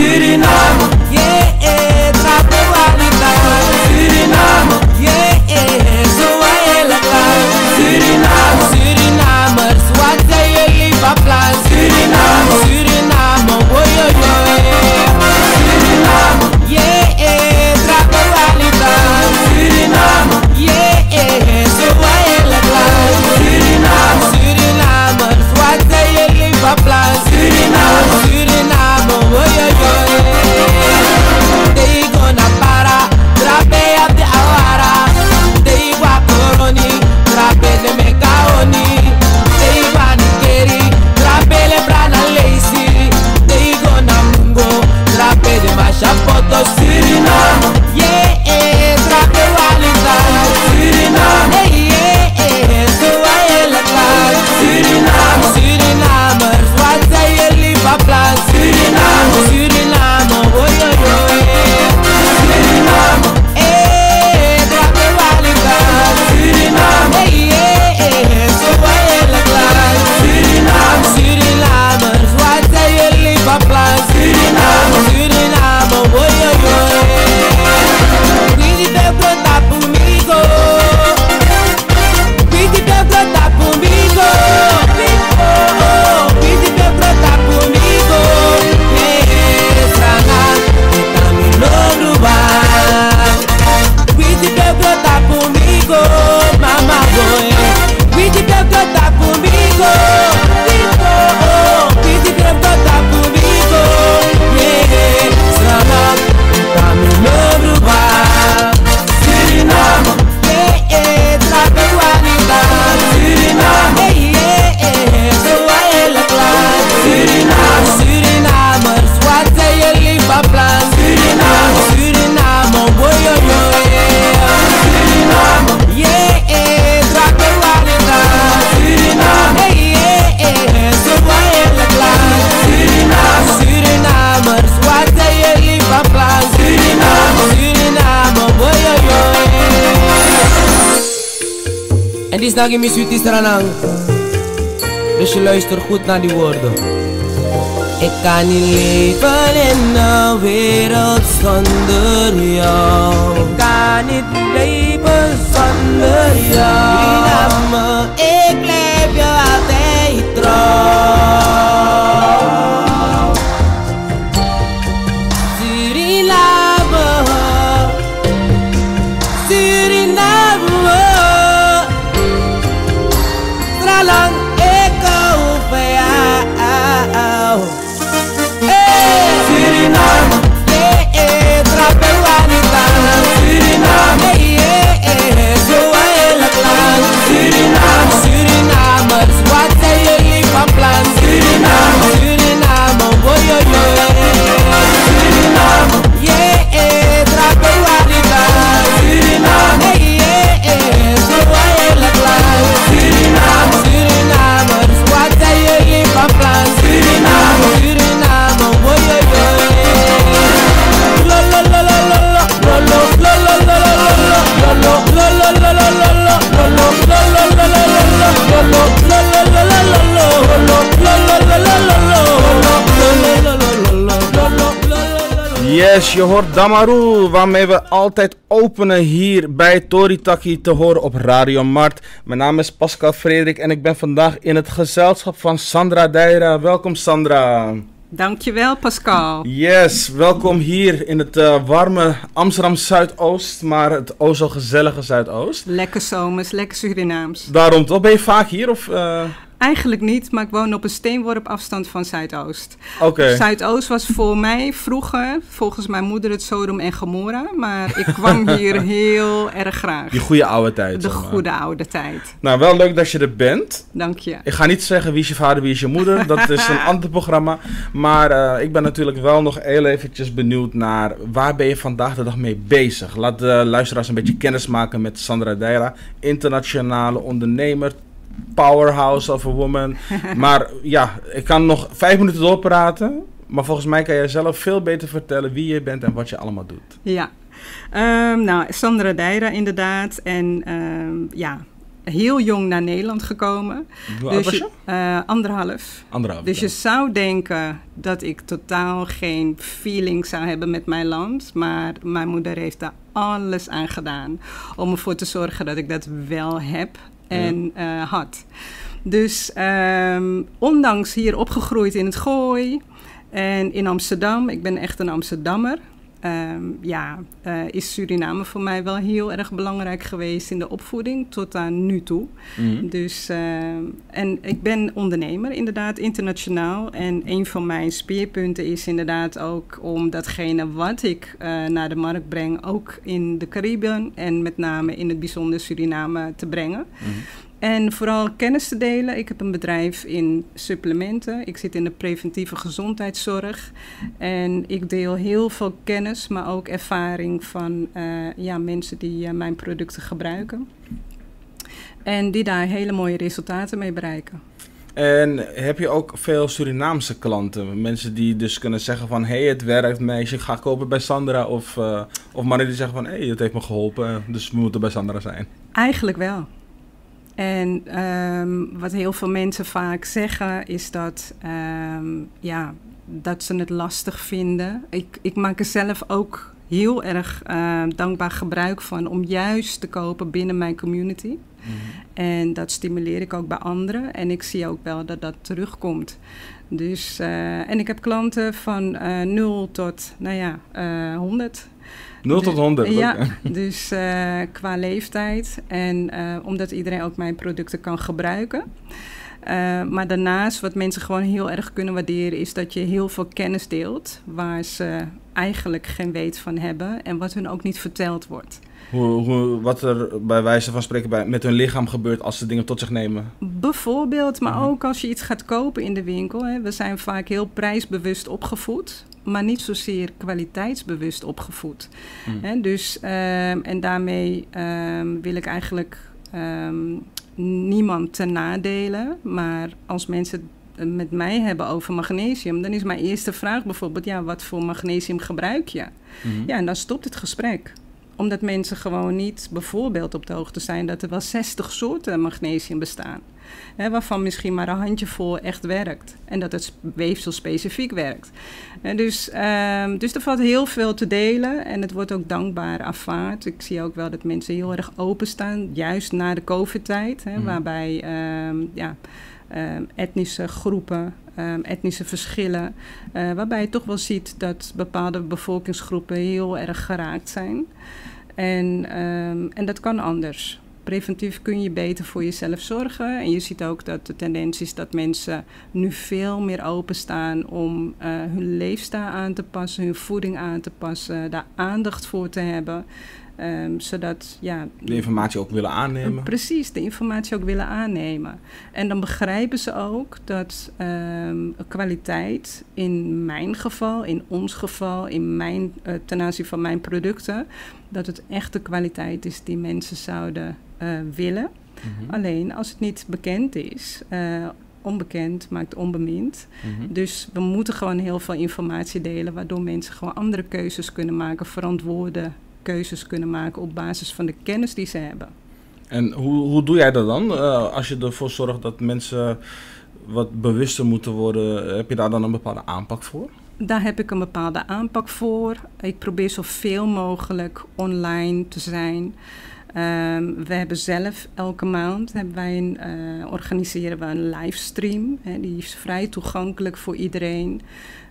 city night. En die snag in mijn suit is ranang. Dus je luistert goed naar die woorden. Ik kan niet leven in een wereld zonder jou. Ik kan niet leven zonder jou. Yes, je hoort Damaru, waarmee we altijd openen hier bij Toritaki te horen op Radio Mart. Mijn naam is Pascal Frederik en ik ben vandaag in het gezelschap van Sandra Deira. Welkom Sandra. Dankjewel Pascal. Yes, welkom hier in het eh, warme Amsterdam Zuidoost, maar het o zo gezellige Zuidoost. Lekker zomers, lekker Surinaams. Daarom toch? Ben je vaak hier of... eh, Eigenlijk niet, maar ik woon op een steenworp afstand van Zuidoost. Oké. Zuidoost was voor mij vroeger, volgens mijn moeder, het Sodom en Gomorra. Maar ik kwam hier heel erg graag. Die goede oude tijd. De goede oude tijd. Nou, wel leuk dat je er bent. Dank je. Ik ga niet zeggen wie is je vader, wie is je moeder. Dat is een ander programma. Maar eh, ik ben natuurlijk wel nog heel eventjes benieuwd naar waar ben je vandaag de dag mee bezig. Laat de luisteraars een beetje kennis maken met Sandra Deira. Internationale ondernemer, powerhouse of a woman. maar ja, ik kan nog vijf minuten doorpraten. Maar volgens mij kan jij zelf veel beter vertellen wie je bent en wat je allemaal doet. Ja. Ehm, nou, Sandra Deira inderdaad. En ehm, ja, heel jong naar Nederland gekomen. Hoe oud was Dus je? eh, anderhalf. Anderhalf. Dus je zou denken dat ik totaal geen feeling zou hebben met mijn land. Maar mijn moeder heeft daar alles aan gedaan om ervoor te zorgen dat ik dat wel heb en eh, had. Dus ehm, ondanks hier opgegroeid in het Gooi en in Amsterdam, ik ben echt een Amsterdammer. Ehm, ja, eh, is Suriname voor mij wel heel erg belangrijk geweest in de opvoeding tot aan nu toe. Mhm. Dus, eh, en ik ben ondernemer, inderdaad, internationaal. En een van mijn speerpunten is inderdaad ook om datgene wat ik eh, naar de markt breng, ook in de Cariben en met name in het bijzonder Suriname te brengen. Mhm. En vooral kennis te delen. Ik heb een bedrijf in supplementen. Ik zit in de preventieve gezondheidszorg. En ik deel heel veel kennis, maar ook ervaring van eh, ja, mensen die eh, mijn producten gebruiken. En die daar hele mooie resultaten mee bereiken. En heb je ook veel Surinaamse klanten? Mensen die dus kunnen zeggen van... hé, hey, het werkt, meisje, ik ga kopen bij Sandra. Of, eh, of mannen die zeggen van... hé, hey, het heeft me geholpen, dus we moeten bij Sandra zijn. Eigenlijk wel. En ehm, wat heel veel mensen vaak zeggen is dat, ehm, ja, dat ze het lastig vinden. Ik, ik maak er zelf ook heel erg eh, dankbaar gebruik van om juist te kopen binnen mijn community. En dat stimuleer ik ook bij anderen. En ik zie ook wel dat dat terugkomt. Dus, eh, en ik heb klanten van eh 0 tot, nou ja, eh 100. 0 tot Dus- 100. Ja, oké. dus eh, qua leeftijd. En eh, omdat iedereen ook mijn producten kan gebruiken. Eh, maar daarnaast, wat mensen gewoon heel erg kunnen waarderen, is dat je heel veel kennis deelt. Waar ze eigenlijk geen weet van hebben. En wat hun ook niet verteld wordt. Hoe, hoe, wat er bij wijze van spreken bij, met hun lichaam gebeurt als ze dingen tot zich nemen. Bijvoorbeeld, maar Mhm. ook als je iets gaat kopen in de winkel. Hè. We zijn vaak heel prijsbewust opgevoed, maar niet zozeer kwaliteitsbewust opgevoed. Hè, dus, ehm, en daarmee ehm, wil ik eigenlijk ehm, niemand ten nadelen. Maar als mensen het met mij hebben over magnesium, dan is mijn eerste vraag bijvoorbeeld: ja, wat voor magnesium gebruik je? Mhm. Ja, en dan stopt het gesprek. Omdat mensen gewoon niet bijvoorbeeld op de hoogte zijn dat er wel 60 soorten magnesium bestaan. Hè, waarvan misschien maar een handjevol echt werkt. En dat het weefsel specifiek werkt. Dus, ehm, dus er valt heel veel te delen en het wordt ook dankbaar aanvaard. Ik zie ook wel dat mensen heel erg openstaan, juist na de COVID-tijd. Mhm. Waarbij ehm, ja, ehm, etnische groepen, etnische verschillen. eh, waarbij je toch wel ziet dat bepaalde bevolkingsgroepen heel erg geraakt zijn. En, ehm, en dat kan anders. Preventief kun je beter voor jezelf zorgen. En je ziet ook dat de tendens is dat mensen nu veel meer openstaan om eh, hun leefstijl aan te passen, hun voeding aan te passen, daar aandacht voor te hebben. Ehm, zodat ja, De informatie ook willen aannemen. Precies, de informatie ook willen aannemen. En dan begrijpen ze ook dat ehm, kwaliteit in mijn geval, in ons geval, in mijn, eh, ten aanzien van mijn producten, dat het echt de kwaliteit is die mensen zouden eh, willen. Mhm. Alleen als het niet bekend is, eh, onbekend maakt onbemind. Mhm. Dus we moeten gewoon heel veel informatie delen, waardoor mensen gewoon andere keuzes kunnen maken, verantwoorde keuzes kunnen maken op basis van de kennis die ze hebben. En hoe, hoe doe jij dat dan? Eh, als je ervoor zorgt dat mensen wat bewuster moeten worden, heb je daar dan een bepaalde aanpak voor? Daar heb ik een bepaalde aanpak voor. Ik probeer zoveel mogelijk online te zijn. Ehm, we hebben zelf elke maand hebben wij een, eh, organiseren we een livestream. Hè, die is vrij toegankelijk voor iedereen.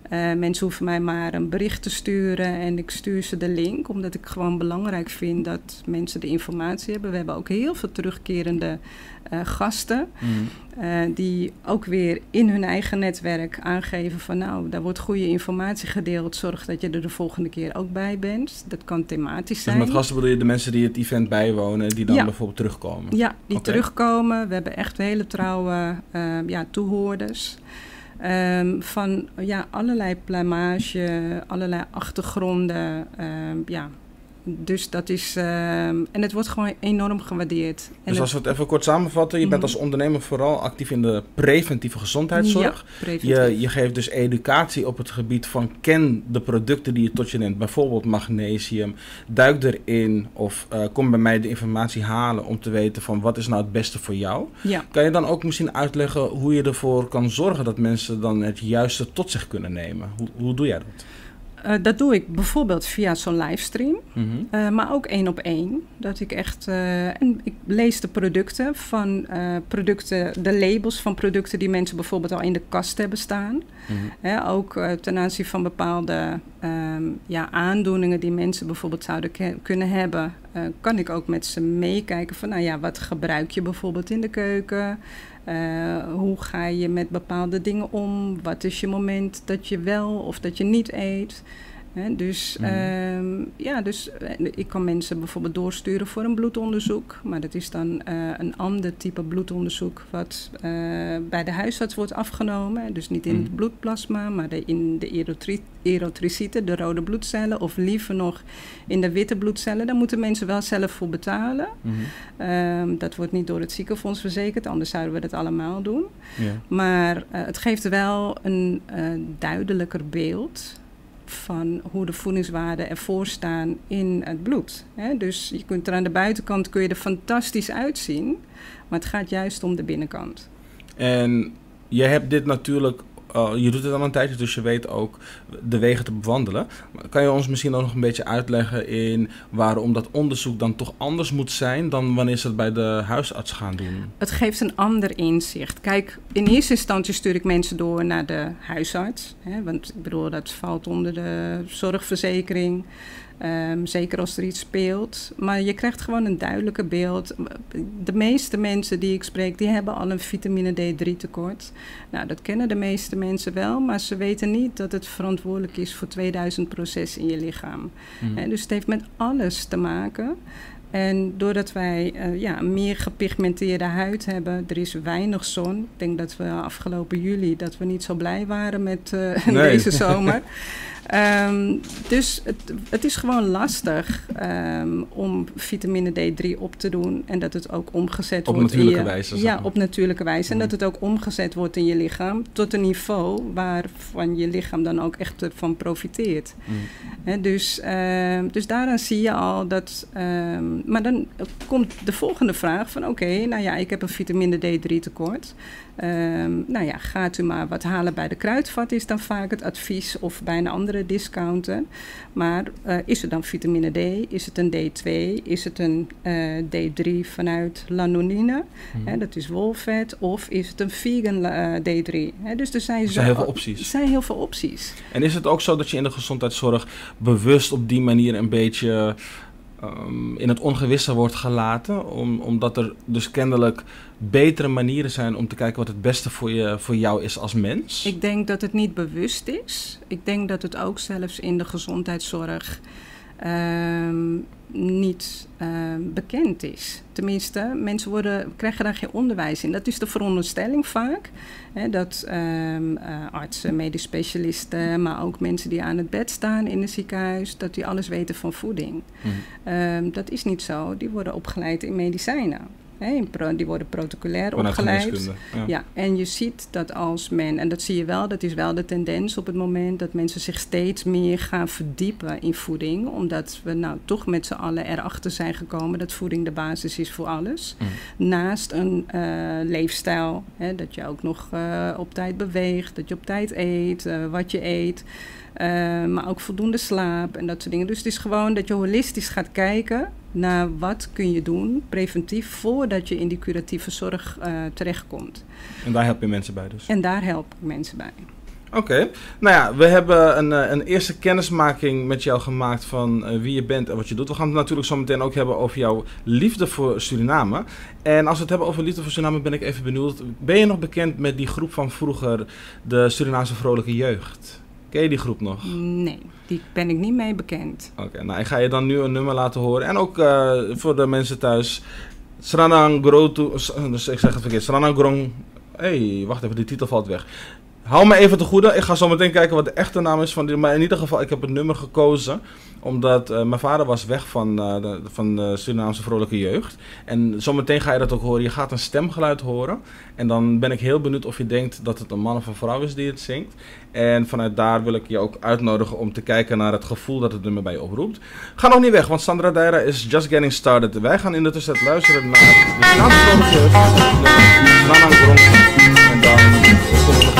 Eh, mensen hoeven mij maar een bericht te sturen en ik stuur ze de link, omdat ik gewoon belangrijk vind dat mensen de informatie hebben. We hebben ook heel veel terugkerende eh, gasten. Eh, die ook weer in hun eigen netwerk aangeven van nou, daar wordt goede informatie gedeeld. Zorg dat je er de volgende keer ook bij bent. Dat kan thematisch Dus zijn. met gasten bedoel je de mensen die het event bijwonen, die dan Ja. bijvoorbeeld terugkomen? Ja, die terugkomen. We hebben echt hele trouwe eh, ja, toehoorders. Ehm, van ja, allerlei plumage, allerlei achtergronden. ehm, ja, Dus dat is. ehm, en het wordt gewoon enorm gewaardeerd. En Dus als we het even kort samenvatten, je bent Mhm. als ondernemer vooral actief in de preventieve gezondheidszorg. Ja, preventief. Je, je geeft dus educatie op het gebied van ken de producten die je tot je neemt. Bijvoorbeeld magnesium. Duik erin of eh, kom bij mij de informatie halen om te weten van wat is nou het beste voor jou. ja. Kan je dan ook misschien uitleggen hoe je ervoor kan zorgen dat mensen dan het juiste tot zich kunnen nemen? Hoe, hoe doe jij dat? Eh, dat doe ik bijvoorbeeld via zo'n livestream. Mhm. Eh, maar ook één op één. Dat ik echt. eh, en ik lees de producten van producten, de labels van producten die mensen bijvoorbeeld al in de kast hebben staan. Mhm. Hè, ook ten aanzien van bepaalde ehm, ja, aandoeningen die mensen bijvoorbeeld zouden kunnen hebben, kan ik ook met ze meekijken van, nou ja, wat gebruik je bijvoorbeeld in de keuken? Eh, hoe ga je met bepaalde dingen om? Wat is je moment dat je wel of dat je niet eet? Dus Mhm. ehm, ja, dus eh, ik kan mensen bijvoorbeeld doorsturen voor een bloedonderzoek. Maar dat is dan eh, een ander type bloedonderzoek wat eh, bij de huisarts wordt afgenomen. Dus niet in Mhm. het bloedplasma, maar de, in de erytrocyten, de rode bloedcellen. Of liever nog in de witte bloedcellen. Daar moeten mensen wel zelf voor betalen. Mhm. Ehm, dat wordt niet door het ziekenfonds verzekerd, anders zouden we dat allemaal doen. Maar het geeft wel een duidelijker beeld van hoe de voedingswaarden ervoor staan in het bloed. Dus je kunt er aan de buitenkant kun je er fantastisch uitzien, maar het gaat juist om de binnenkant. En je hebt dit natuurlijk, je doet het al een tijdje, dus je weet ook de wegen te bewandelen. Kan je ons misschien ook nog een beetje uitleggen in waarom dat onderzoek dan toch anders moet zijn dan wanneer ze het bij de huisarts gaan doen? Het geeft een ander inzicht. Kijk, in eerste instantie stuur ik mensen door naar de huisarts. Hè, want ik bedoel, dat valt onder de zorgverzekering. Ehm, zeker als er iets speelt. Maar je krijgt gewoon een duidelijker beeld. De meeste mensen die ik spreek, die hebben al een vitamine D3 tekort. Nou, dat kennen de meeste mensen wel, maar ze weten niet dat het verantwoordelijk is voor 2000 processen in je lichaam. Hè, dus het heeft met alles te maken. En doordat wij eh, ja, meer gepigmenteerde huid hebben, er is weinig zon. Ik denk dat we afgelopen juli dat we niet zo blij waren met eh, Nee. deze zomer. Ehm, dus het, het is gewoon lastig ehm, om vitamine D3 op te doen en dat het ook omgezet Op wordt. in natuurlijke je- wijze, Ja, op natuurlijke wijze. En Mhm. dat het ook omgezet wordt in je lichaam tot een niveau waarvan je lichaam dan ook echt van profiteert. Mhm. Dus, ehm, dus daaraan zie je al dat. maar dan komt de volgende vraag: van oké, nou ja, ik heb een vitamine D3 tekort. Ehm, nou ja, gaat u maar wat halen bij de kruidvat, is dan vaak het advies, of bij een andere discounter. Maar eh, is het dan vitamine D? Is het een D2? Is het een eh, D3 vanuit lanonine? Hè, dat is wolvet. Of is het een vegan eh, D3? Hè, dus er zijn, Er zijn heel veel opties. Er zijn heel veel opties. En is het ook zo dat je in de gezondheidszorg bewust op die manier een beetje ehm, in het ongewisse wordt gelaten? Om, omdat er dus kennelijk betere manieren zijn om te kijken wat het beste voor, je, voor jou is als mens? Ik denk dat het niet bewust is. Ik denk dat het ook zelfs in de gezondheidszorg ehm, niet ehm, bekend is. Tenminste, mensen worden, krijgen daar geen onderwijs in. Dat is de veronderstelling vaak. Hè, dat ehm, eh, artsen, medisch specialisten, maar ook mensen die aan het bed staan in het ziekenhuis, dat die alles weten van voeding. Mhm. Dat is niet zo. Die worden opgeleid in medicijnen. Hè, die worden protocolair Vanuit opgeleid. Ja, en je ziet dat als men, en dat zie je wel, dat is wel de tendens op het moment dat mensen zich steeds meer gaan verdiepen in voeding, omdat we nou toch met z'n allen erachter zijn gekomen dat voeding de basis is voor alles. Mm. Naast een eh, leefstijl, hè, dat je ook nog eh, op tijd beweegt, dat je op tijd eet, eh, wat je eet. Eh, maar ook voldoende slaap en dat soort dingen. Dus het is gewoon dat je holistisch gaat kijken naar wat kun je doen preventief voordat je in die curatieve zorg eh, terechtkomt. En daar help je mensen bij dus. En daar help ik mensen bij. Oké, nou ja, we hebben een, eh, een eerste kennismaking met jou gemaakt van wie je bent en wat je doet. We gaan het natuurlijk zo meteen ook hebben over jouw liefde voor Suriname. En als we het hebben over liefde voor Suriname, ben ik even benieuwd. Ben je nog bekend met die groep van vroeger, de Surinaamse Vrolijke Jeugd? Ken je die groep nog? Nee, die ben ik niet mee bekend. Oké, nou ik ga je dan nu een nummer laten horen. En ook eh, voor de mensen thuis. Sranang Grotu. s- Dus ik zeg het verkeerd. Sranang Grong. Hé, hey, wacht even, die titel valt weg. Hou me even te goede. Ik ga zo meteen kijken wat de echte naam is van die. Maar in ieder geval, ik heb het nummer gekozen. Omdat eh, mijn vader was weg van, eh, de, van Surinaamse vrolijke jeugd. En zometeen ga je dat ook horen. Je gaat een stemgeluid horen. En dan ben ik heel benieuwd of je denkt dat het een man of een vrouw is die het zingt. En vanuit daar wil ik je ook uitnodigen om te kijken naar het gevoel dat het nummer bij je oproept. Ga nog niet weg, want Sandra Deira is just getting started. Wij gaan in de tussentijd luisteren naar de Surinaamse vrolijke jeugd. Nana Grong. En dan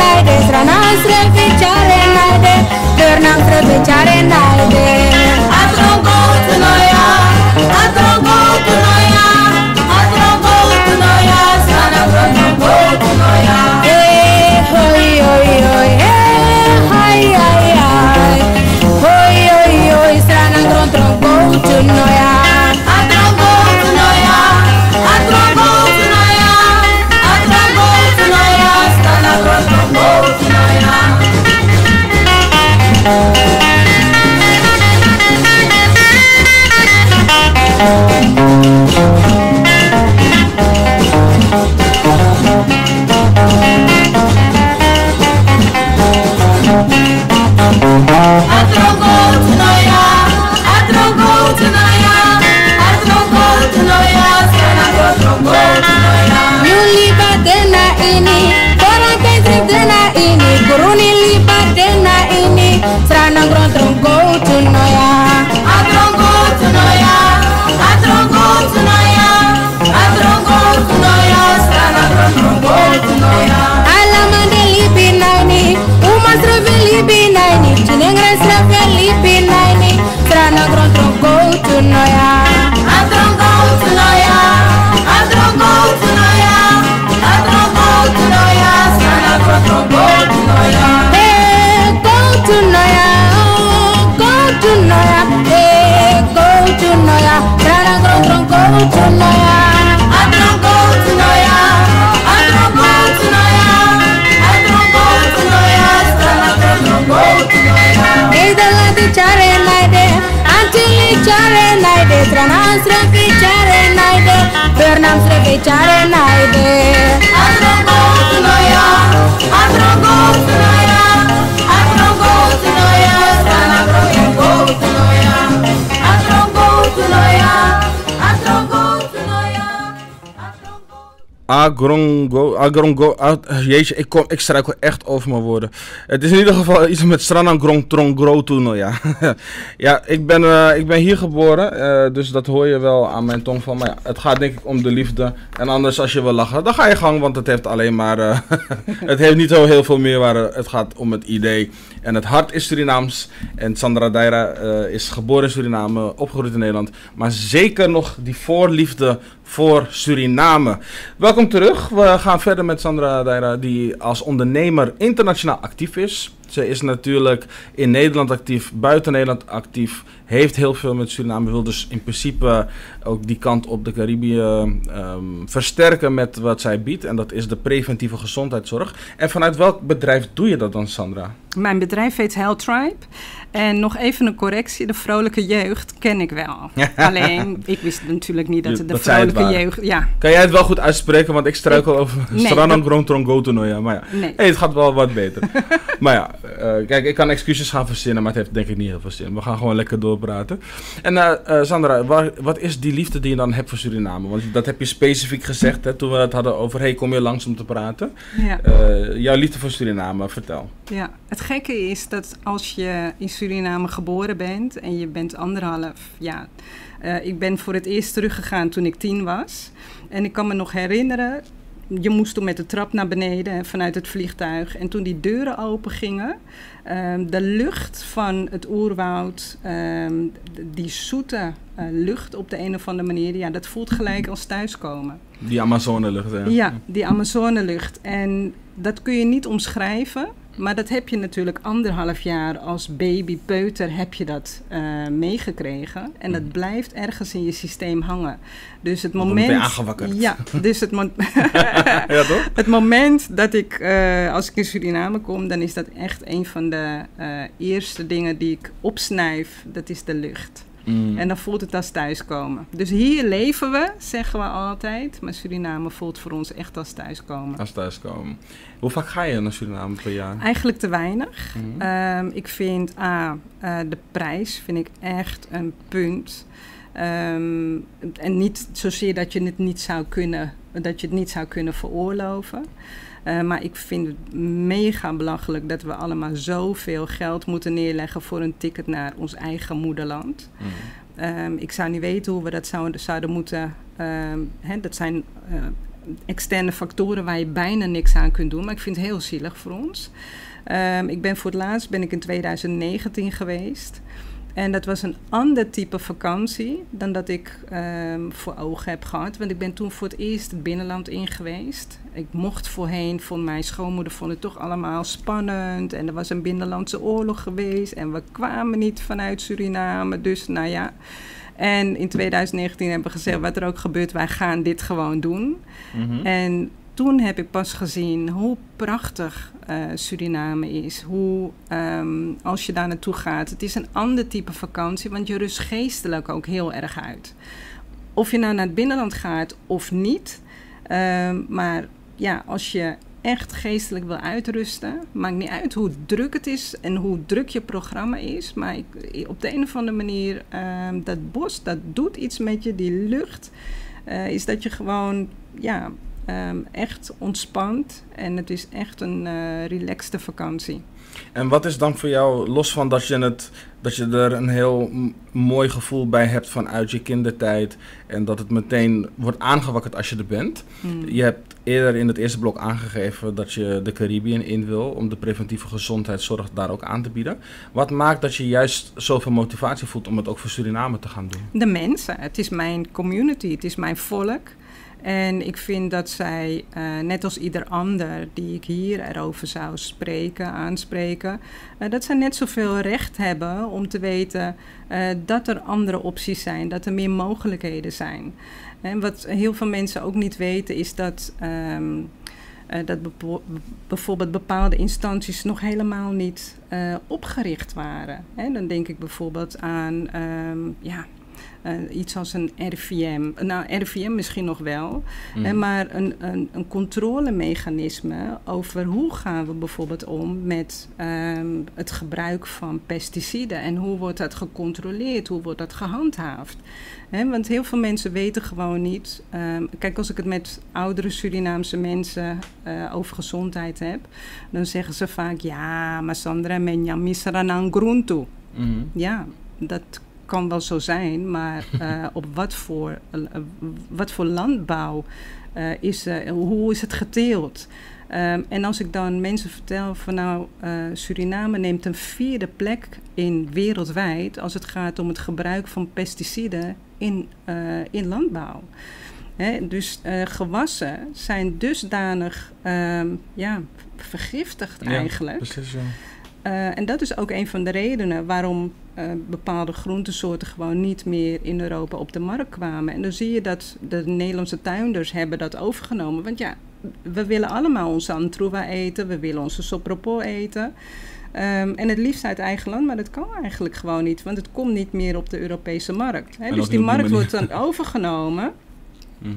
najde, strana de. najde, dorna slăbiciare najde. Atrogo tunoia, atrogo tunoia, atrogo tunoia, strana atrogo tunoia. Ei, eh, hoi, hoi, hoi, ei, hai, hai, hai, hoi, hoi, hoi, strana atrogo tunoia. Agrongo, Agrongo, ah, ik, kom, ik struikel echt over mijn woorden. Het is in ieder geval iets met Stranan Grong Tronggro Tuno, ja. ja, ik ben, eh, ik ben hier geboren, eh, dus dat hoor je wel aan mijn tong van. Maar ja, het gaat denk ik om de liefde. En anders als je wil lachen, dan ga je gang, want het heeft alleen maar... eh, het heeft niet zo heel veel meer, maar eh, het gaat om het idee. En het hart is Surinaams. En Sandra Deira eh, is geboren in Suriname, opgegroeid in Nederland. Maar zeker nog die voorliefde voor Suriname. Welkom terug. We gaan verder met Sandra Deira, die als ondernemer internationaal actief is. Ze is natuurlijk in Nederland actief, buiten Nederland actief. Heeft heel veel met Suriname. Wil dus in principe ook die kant op de Caribië ehm, versterken met wat zij biedt. En dat is de preventieve gezondheidszorg. En vanuit welk bedrijf doe je dat dan, Sandra? Mijn bedrijf heet Health Tribe. En nog even een correctie, de vrolijke jeugd ken ik wel. Alleen, ik wist natuurlijk niet dat het de dat zij het vrolijke jeugd... Ja, Kan jij het wel goed uitspreken? Want ik struikel over Nee, Stranan Trongo toernooi. Maar ja, nee. hey, het gaat wel wat beter. maar ja, eh, kijk, ik kan excuses gaan verzinnen, maar het heeft denk ik niet heel veel zin. We gaan gewoon lekker doorpraten. En eh, eh, Sandra, waar- wat is die liefde die je dan hebt voor Suriname? Want dat heb je specifiek gezegd hè, toen we het hadden over, hey, kom je langs om te praten? ja. Jouw liefde voor Suriname, vertel. Ja, het gekke is dat als je in Suriname geboren bent en je bent anderhalf, ja, eh, ik ben voor het eerst teruggegaan toen ik tien was. En ik kan me nog herinneren, je moest toen met de trap naar beneden vanuit het vliegtuig. En toen die deuren open gingen, ehm, de lucht van het oerwoud, ehm, die zoete eh, lucht op de een of andere manier, ja, dat voelt gelijk als thuiskomen. Die Amazonelucht, hè? Ja, die Amazonelucht. En dat kun je niet omschrijven. Maar dat heb je natuurlijk anderhalf jaar als baby, peuter, heb je dat eh, meegekregen. En dat blijft ergens in je systeem hangen. Dus het moment... meteen aangewakkerd. Ja, dus het, mo- ja, toch? het moment dat ik, eh, als ik in Suriname kom, dan is dat echt een van de eh, eerste dingen die ik opsnuif. Dat is de lucht. Mm. En dan voelt het als thuiskomen. Dus hier leven we, zeggen we altijd. Maar Suriname voelt voor ons echt als thuiskomen. Als thuiskomen. Hoe vaak ga je naar Suriname per jaar? Eigenlijk te weinig. Mhm. Ehm, ik vind A, eh, de prijs vind ik echt een punt. Ehm, en niet zozeer dat je het niet zou kunnen, dat je het niet zou kunnen veroorloven. Eh, maar ik vind het mega belachelijk dat we allemaal zoveel geld moeten neerleggen voor een ticket naar ons eigen moederland. Mm. Ehm, ik zou niet weten hoe we dat zouden, zouden moeten. ehm, hè, dat zijn eh, externe factoren waar je bijna niks aan kunt doen. Maar ik vind het heel zielig voor ons. Ehm, ik ben voor het laatst ben ik in 2019 geweest. En dat was een ander type vakantie dan dat ik voor ogen heb gehad. Want ik ben toen voor het eerst het binnenland in geweest. Ik mocht voorheen, vond mijn schoonmoeder vond het toch allemaal spannend. En er was een binnenlandse oorlog geweest. En we kwamen niet vanuit Suriname. Dus nou ja. En in 2019 hebben we gezegd, wat er ook gebeurt, wij gaan dit gewoon doen. Mhm. En toen heb ik pas gezien hoe prachtig eh, Suriname is. Hoe, ehm, als je daar naartoe gaat, het is een ander type vakantie, want je rust geestelijk ook heel erg uit. Of je nou naar het binnenland gaat of niet. ehm, maar ja, als je echt geestelijk wil uitrusten, maakt niet uit hoe druk het is en hoe druk je programma is. Maar ik, op de een of andere manier, ehm, dat bos, dat doet iets met je, die lucht. eh, is dat je gewoon, ja, ehm, echt ontspant. En het is echt een eh relaxte vakantie. En wat is dan voor jou, los van dat je, het, dat je er een heel mooi gevoel bij hebt vanuit je kindertijd en dat het meteen wordt aangewakkerd als je er bent. Hmm. Je hebt eerder in het eerste blok aangegeven dat je de Caribbean in wil om de preventieve gezondheidszorg daar ook aan te bieden. Wat maakt dat je juist zoveel motivatie voelt om het ook voor Suriname te gaan doen? De mensen. Het is mijn community, het is mijn volk. En ik vind dat zij, eh, net als ieder ander die ik hier erover zou spreken, aanspreken, eh, dat zij net zoveel recht hebben om te weten eh, dat er andere opties zijn, dat er meer mogelijkheden zijn. En wat heel veel mensen ook niet weten is dat. ehm, eh, dat bijvoorbeeld bepaalde instanties nog helemaal niet opgericht waren. Hè, dan denk ik bijvoorbeeld aan ehm, ja, eh, iets als een RVM. Nou, RVM misschien nog wel, Mhm. hè, maar een, een, een controlemechanisme over hoe gaan we bijvoorbeeld om met ehm, het gebruik van pesticiden en hoe wordt dat gecontroleerd, hoe wordt dat gehandhaafd. Hè, want heel veel mensen weten gewoon niet. ehm, kijk, als ik het met oudere Surinaamse mensen eh, over gezondheid heb, dan zeggen ze vaak: Ja, maar Sandra, men misra nang gruntu. Mhm. Ja, dat kan wel zo zijn, maar eh, op wat voor, eh, wat voor landbouw eh, is, eh, hoe is het geteeld? Ehm, en als ik dan mensen vertel van nou, eh, Suriname neemt een vierde plek in wereldwijd als het gaat om het gebruik van pesticiden in, eh, in landbouw. Hè, dus eh, gewassen zijn dusdanig ehm, ja, vergiftigd Ja, eigenlijk. Precies, ja. Eh, en dat is ook een van de redenen waarom eh, bepaalde groentesoorten gewoon niet meer in Europa op de markt kwamen. En dan zie je dat de Nederlandse tuinders hebben dat overgenomen. Want ja, we willen allemaal onze antrova eten, we willen onze sopropo eten. Ehm, en het liefst uit eigen land, maar dat kan eigenlijk gewoon niet, want het komt niet meer op de Europese markt. Hè? Dus die markt wordt dan overgenomen. Mhm.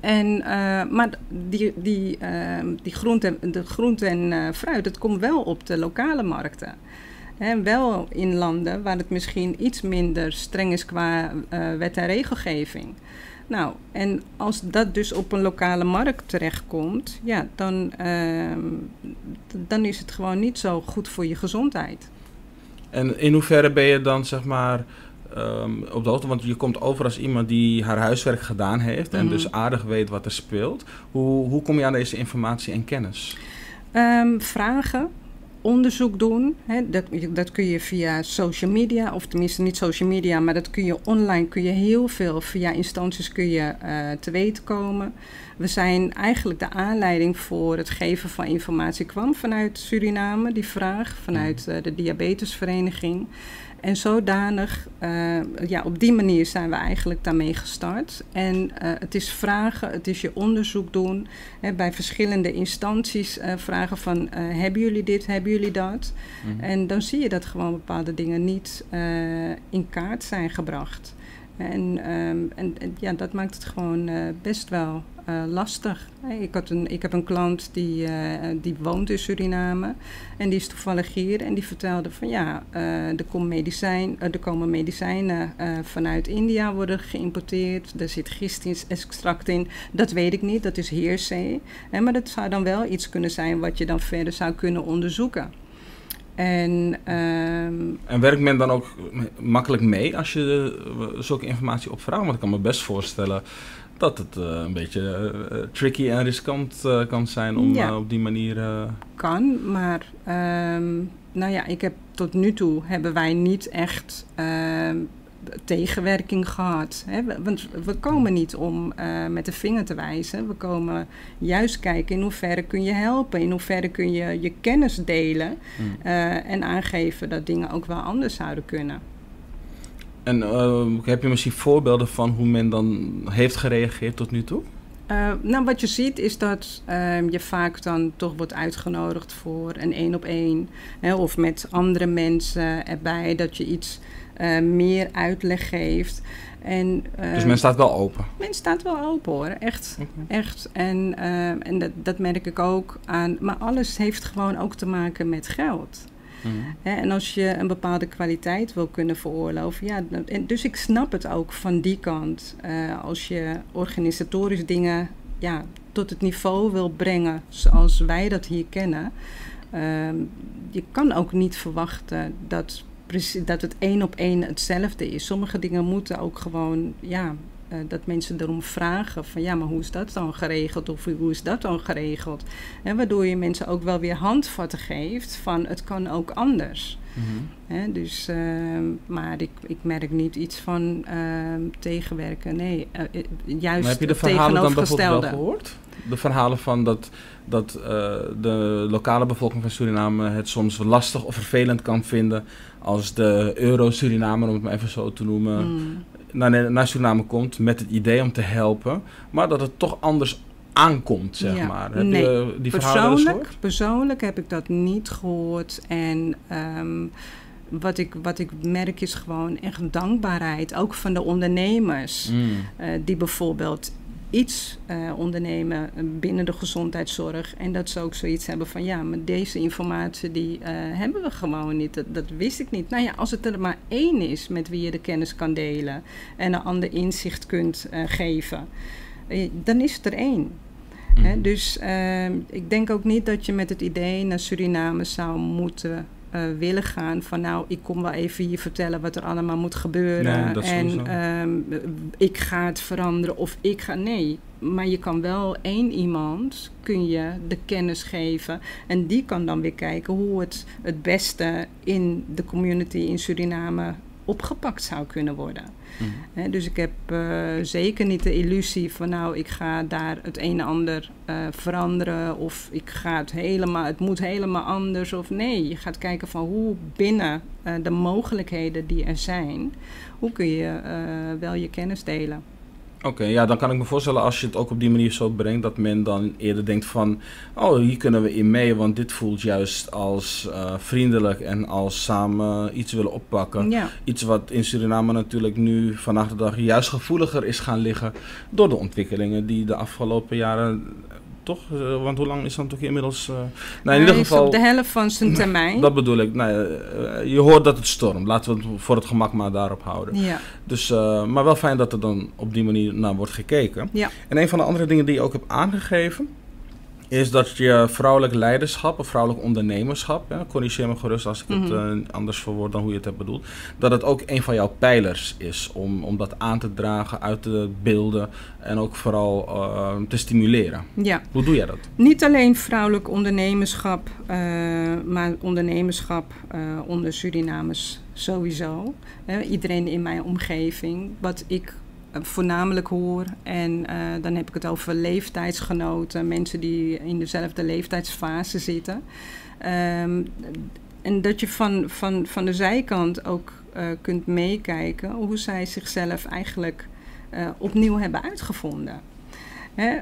En, eh, maar die, die, ehm, die groente, de groente en eh, fruit, dat komt wel op de lokale markten. Hè, wel in landen waar het misschien iets minder streng is qua eh, wet en regelgeving. Nou, en als dat dus op een lokale markt terechtkomt, ja, dan, ehm, dan is het gewoon niet zo goed voor je gezondheid. En in hoeverre ben je dan, zeg maar, ehm, op de hoogte? Want je komt over als iemand die haar huiswerk gedaan heeft en Mhm. dus aardig weet wat er speelt. Hoe, hoe kom je aan deze informatie en kennis? Ehm, vragen, onderzoek doen. Hè, dat, dat kun je via social media, of tenminste niet social media, maar dat kun je online, kun je heel veel via instanties kun je eh, te weten komen. We zijn eigenlijk de aanleiding voor het geven van informatie kwam vanuit Suriname, die vraag, vanuit eh, de diabetesvereniging. En zodanig, eh, ja, op die manier zijn we eigenlijk daarmee gestart. En eh, het is vragen, het is je onderzoek doen. Hè, bij verschillende instanties eh, vragen van, hebben jullie dit, hebben jullie dat? Mhm. En dan zie je dat gewoon bepaalde dingen niet in kaart zijn gebracht. En, ehm, en, en ja, dat maakt het gewoon eh, best wel eh, lastig. Ik, had een, ik heb een klant die, eh, die woont in Suriname en die is toevallig hier en die vertelde van ja, er, er komen medicijnen vanuit India worden geïmporteerd. Er zit gistingsextract in. Dat weet ik niet, dat is. Hè, maar dat zou dan wel iets kunnen zijn wat je dan verder zou kunnen onderzoeken. En ehm, En werkt men dan ook makkelijk mee als je eh, zulke informatie opvraagt? Want ik kan me best voorstellen dat het eh, een beetje eh, tricky en riskant kan zijn om Ja. op die manier... kan, maar ehm, nou ja, ik heb tot nu toe hebben wij niet echt ehm, tegenwerking gehad. Hè? Want we komen niet om eh, met de vinger te wijzen. We komen juist kijken in hoeverre kun je helpen, in hoeverre kun je je kennis delen hmm. eh, en aangeven dat dingen ook wel anders zouden kunnen. En eh, heb je misschien voorbeelden van hoe men dan heeft gereageerd tot nu toe? Nou, wat je ziet is dat ehm, je vaak dan toch wordt uitgenodigd voor een één op één. Of met andere mensen erbij, dat je iets meer uitleg geeft. En, Dus ehm, men staat wel open. men staat wel open hoor, echt. Echt. En, ehm, en dat, dat merk ik ook aan. Maar alles heeft gewoon ook te maken met geld. Mhm. Hè, en als je een bepaalde kwaliteit wil kunnen veroorloven, ja, en dus ik snap het ook van die kant. Eh, als je organisatorisch dingen ja, tot het niveau wil brengen zoals wij dat hier kennen, ehm, je kan ook niet verwachten dat, dat het één op één hetzelfde is. Sommige dingen moeten ook gewoon, ja, eh, dat mensen erom vragen van ja, maar hoe is dat dan geregeld of hoe is dat dan geregeld? En waardoor je mensen ook wel weer handvatten geeft van het kan ook anders. Mhm. Dus, ehm, maar ik, ik merk niet iets van ehm, tegenwerken. Nee, eh, eh, juist Maar heb je de verhalen dan bijvoorbeeld wel gehoord? De verhalen van dat, dat de lokale bevolking van Suriname het soms lastig of vervelend kan vinden als de Euro-Surinamer, om het maar even zo te noemen, Hmm. Naar, naar Suriname komt met het idee om te helpen, maar dat het toch anders aankomt, zeg Ja, maar. Heb nee. je die wel eens Persoonlijk, persoonlijk heb ik dat niet gehoord. En ehm, wat, ik, wat ik merk is gewoon echt dankbaarheid. Ook van de ondernemers. Mm. eh, die bijvoorbeeld iets eh, ondernemen binnen de gezondheidszorg. En dat ze ook zoiets hebben van ja, maar deze informatie die eh, hebben we gewoon niet. Dat, dat wist ik niet. Nou ja, als het er maar één is met wie je de kennis kan delen en een ander inzicht kunt eh, geven, eh, dan is het er één. Hè, Mhm. dus ehm, ik denk ook niet dat je met het idee naar Suriname zou moeten eh, willen gaan van nou, ik kom wel even hier vertellen wat er allemaal moet gebeuren. Nee, en ehm, ik ga het veranderen of ik ga. Nee, maar je kan wel één iemand kun je de kennis geven. En die kan dan weer kijken hoe het het beste in de community in Suriname opgepakt zou kunnen worden. Mhm. Dus ik heb eh, zeker niet de illusie van nou, ik ga daar het een en ander eh, veranderen of ik ga het helemaal, het moet helemaal anders of nee, je gaat kijken van hoe binnen eh, de mogelijkheden die er zijn, hoe kun je wel je kennis delen. Oké, ja, dan kan ik me voorstellen als je het ook op die manier zo brengt, dat men dan eerder denkt van, oh, hier kunnen we in mee, want dit voelt juist als eh, vriendelijk en als samen iets willen oppakken. Ja, Iets wat in Suriname natuurlijk nu vandaag de dag juist gevoeliger is gaan liggen door de ontwikkelingen die de afgelopen jaren toch, eh, want hoe lang is dat toch inmiddels? eh, nou, in ieder geval, op de helft van zijn termijn. dat bedoel ik. Nou, eh, je hoort dat het stormt. Laten we het voor het gemak maar daarop houden. Ja, Dus, maar wel fijn dat er dan op die manier naar wordt gekeken. Ja. En een van de andere dingen die je ook hebt aangegeven, is dat je vrouwelijk leiderschap of vrouwelijk ondernemerschap, ja, corrigeer me gerust als ik het eh, anders verwoord dan hoe je het hebt bedoeld, dat het ook een van jouw pijlers is om, om dat aan te dragen, uit te beelden en ook vooral eh, te stimuleren. Ja, Hoe doe jij dat? niet alleen vrouwelijk ondernemerschap, eh, maar ondernemerschap onder Surinamers sowieso. Hè, iedereen in mijn omgeving, wat ik voornamelijk hoor. En eh, dan heb ik het over leeftijdsgenoten, mensen die in dezelfde leeftijdsfase zitten. Ehm, en dat je van, van, van de zijkant ook eh, kunt meekijken hoe zij zichzelf eigenlijk eh, opnieuw hebben uitgevonden.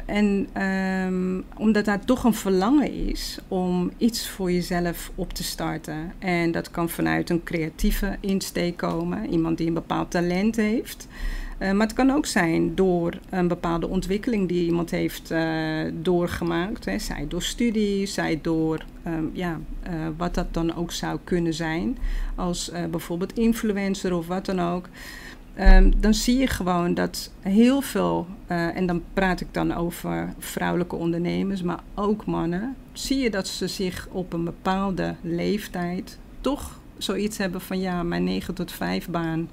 En ehm, omdat daar toch een verlangen is om iets voor jezelf op te starten. En dat kan vanuit een creatieve insteek komen, iemand die een bepaald talent heeft. Eh, maar het kan ook zijn door een bepaalde ontwikkeling die iemand heeft eh, doorgemaakt. Hè. Zij door studie, zij door ehm, ja, eh, wat dat dan ook zou kunnen zijn. Als bijvoorbeeld influencer of wat dan ook. Ehm, dan zie je gewoon dat heel veel, en dan praat ik dan over vrouwelijke ondernemers, maar ook mannen, zie je dat ze zich op een bepaalde leeftijd toch zoiets hebben van ja, mijn 9 tot 5 baan,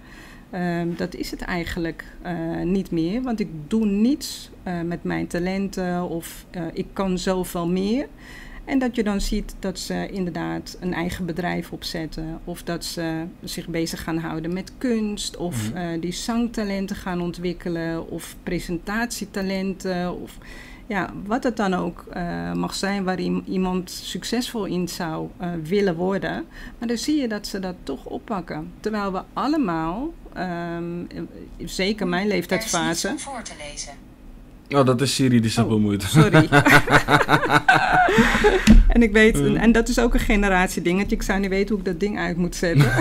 ehm, dat is het eigenlijk eh, niet meer. Want ik doe niets eh, met mijn talenten of eh, ik kan zoveel meer. En dat je dan ziet dat ze inderdaad een eigen bedrijf opzetten. Of dat ze zich bezig gaan houden met kunst. Of Mhm. die zangtalenten gaan ontwikkelen. Of presentatietalenten. Of ja, wat het dan ook eh, mag zijn waar iem- iemand succesvol in zou eh, willen worden. Maar dan zie je dat ze dat toch oppakken. Terwijl we allemaal, ehm, eh, zeker mijn leeftijdsfase... Er is voor te lezen. Oh, dat is Siri die zich Oh. bemoeit. Sorry. en ik weet, en dat is ook een generatiedingetje. Ik zou niet weten hoe ik dat ding uit moet zetten.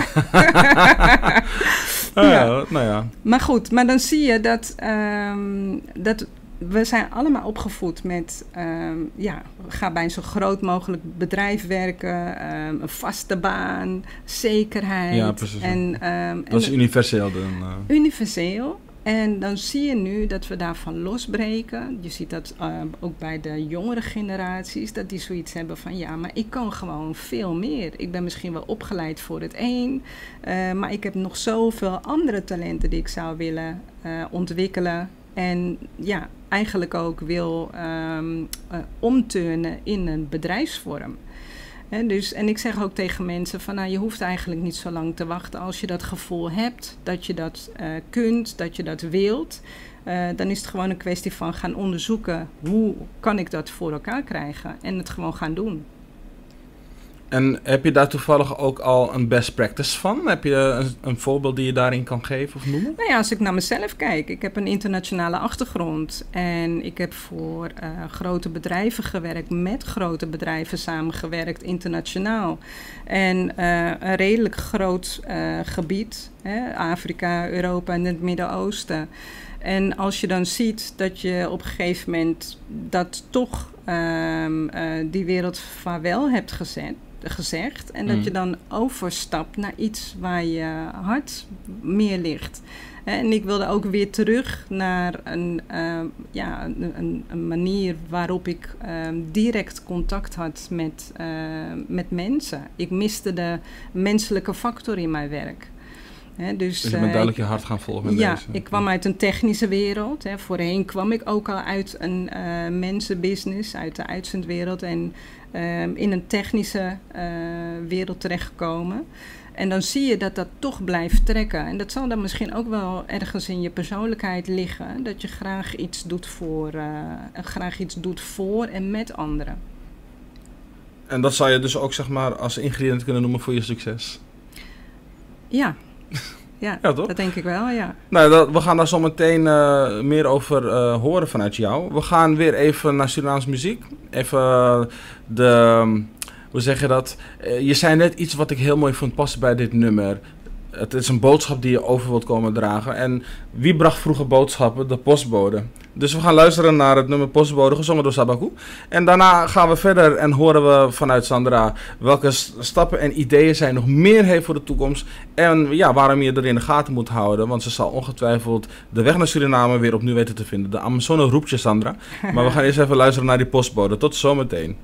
Ah, Ja. Nou ja. maar goed, maar dan zie je dat, ehm, dat we zijn allemaal opgevoed met, ehm, ja, ga bij een zo groot mogelijk bedrijf werken, ehm, een vaste baan, zekerheid. Ja, precies. En, ehm, Dat is en- universeel dan. eh. universeel. En dan zie je nu dat we daarvan losbreken. Je ziet dat ook bij de jongere generaties, dat die zoiets hebben van ja, maar ik kan gewoon veel meer. Ik ben misschien wel opgeleid voor het een, eh, maar ik heb nog zoveel andere talenten die ik zou willen eh, ontwikkelen. En ja, eigenlijk ook wil eh, omturnen in een bedrijfsvorm. Dus, en ik zeg ook tegen mensen van nou, je hoeft eigenlijk niet zo lang te wachten als je dat gevoel hebt, dat je dat eh, kunt, dat je dat wilt. eh, dan is het gewoon een kwestie van gaan onderzoeken hoe kan ik dat voor elkaar krijgen en het gewoon gaan doen. En heb je daar toevallig ook al een best practice van? Heb je een, een voorbeeld die je daarin kan geven of noemen? Nou ja, als ik naar mezelf kijk, ik heb een internationale achtergrond en ik heb voor eh, grote bedrijven gewerkt, met grote bedrijven samengewerkt, internationaal. En eh, een redelijk groot eh, gebied, hè, Afrika, Europa en het Midden-Oosten. En als je dan ziet dat je op een gegeven moment dat toch ehm, eh, die wereld vaarwel hebt gezet, gezegd. En dat Mm. je dan overstapt naar iets waar je hart meer ligt. En ik wilde ook weer terug naar een, eh, ja, een, een, manier waarop ik eh, direct contact had met, eh, met mensen. Ik miste de menselijke factor in mijn werk. Hè, dus, Dus je eh, bent duidelijk je hart gaan volgen met ja, deze. ik kwam uit een technische wereld. Voorheen kwam ik ook al uit een eh, mensenbusiness, uit de uitzendwereld. En ehm, in een technische eh, wereld terechtgekomen. En dan zie je dat dat toch blijft trekken. En dat zal dan misschien ook wel ergens in je persoonlijkheid liggen. Dat je graag iets doet voor, eh, graag iets doet voor en met anderen. En dat zou je dus ook zeg maar als ingrediënt kunnen noemen voor je succes. Ja, ja, dat denk ik wel, ja. Nou, dat, we gaan daar zo meteen eh, meer over eh, horen vanuit jou. We gaan weer even naar Surinaams muziek. Even eh, de... Hoe zeg je dat? Je zei net iets wat ik heel mooi vond passen bij dit nummer. Het is een boodschap die je over wilt komen dragen. En wie bracht vroeger boodschappen? De postbode. Dus we gaan luisteren naar het nummer Postbode, gezongen door Sabaku. En daarna gaan we verder en horen we vanuit Sandra welke stappen en ideeën zij nog meer heeft voor de toekomst. En ja, waarom je er in de gaten moet houden. Want ze zal ongetwijfeld de weg naar Suriname weer opnieuw weten te vinden. De Amazone roept je, Sandra. Maar we gaan eerst even luisteren naar die postbode. Tot zometeen.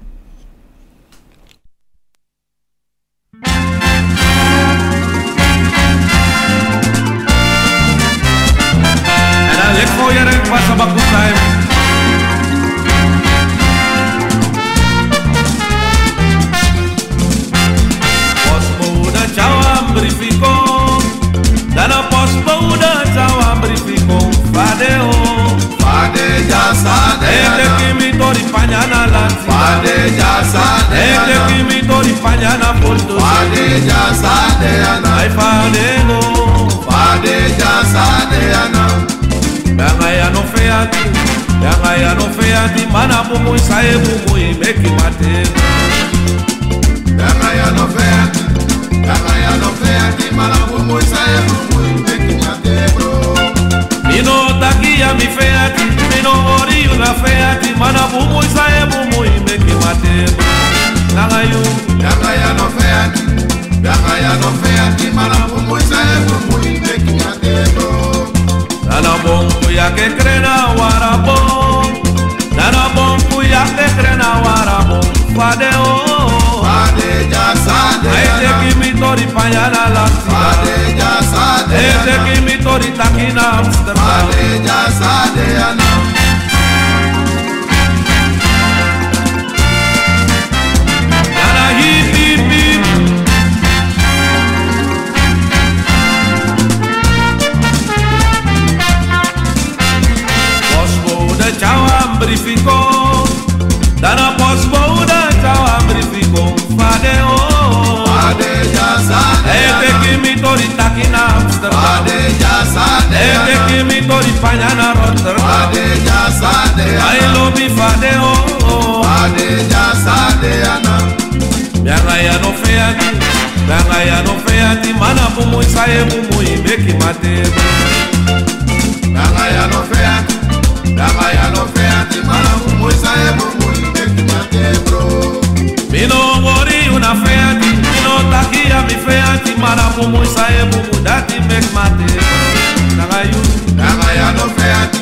Voor je feati. Yanga ya no feati. Mana bumu isaye bumu imeki matego. Yanga ya no feati. Yanga ya no feati. Mala bumu isaye bumu imeki matebro. Mino takia mi feati, mino ori una feati, mana bumu isae bumu imeki matebo. Nangayu, Yanga ya no feati. Yanga ya no feati. Mala bumu isaye bumu imeki. Nanabon kuya ke krena warabon Nanabon kuya ke krena warabon Fade o. Fade ja sade Aite ki mi tori payana lapsi Fade ja sade Aite ki mi tori takina Amsterdam. Fade ja sade anam Fade ki mi tori fanya na rotter Fade ja sade ana ah, Ai lo mi fade o oh, oh. Fade ja sade ana Bianga ya no fea ki Bianga ya no fea ki Mana bumu isaye é bumu imeki matebu Bianga ya no fea ki Bianga ya no fea ki Mana bumu isaye é bumu imeki matebu Mino ngori una fea ki Mino takia mi fea ki Mana bumu isaye é bumu dati mek matebu Dagayu, Dagaya no feat,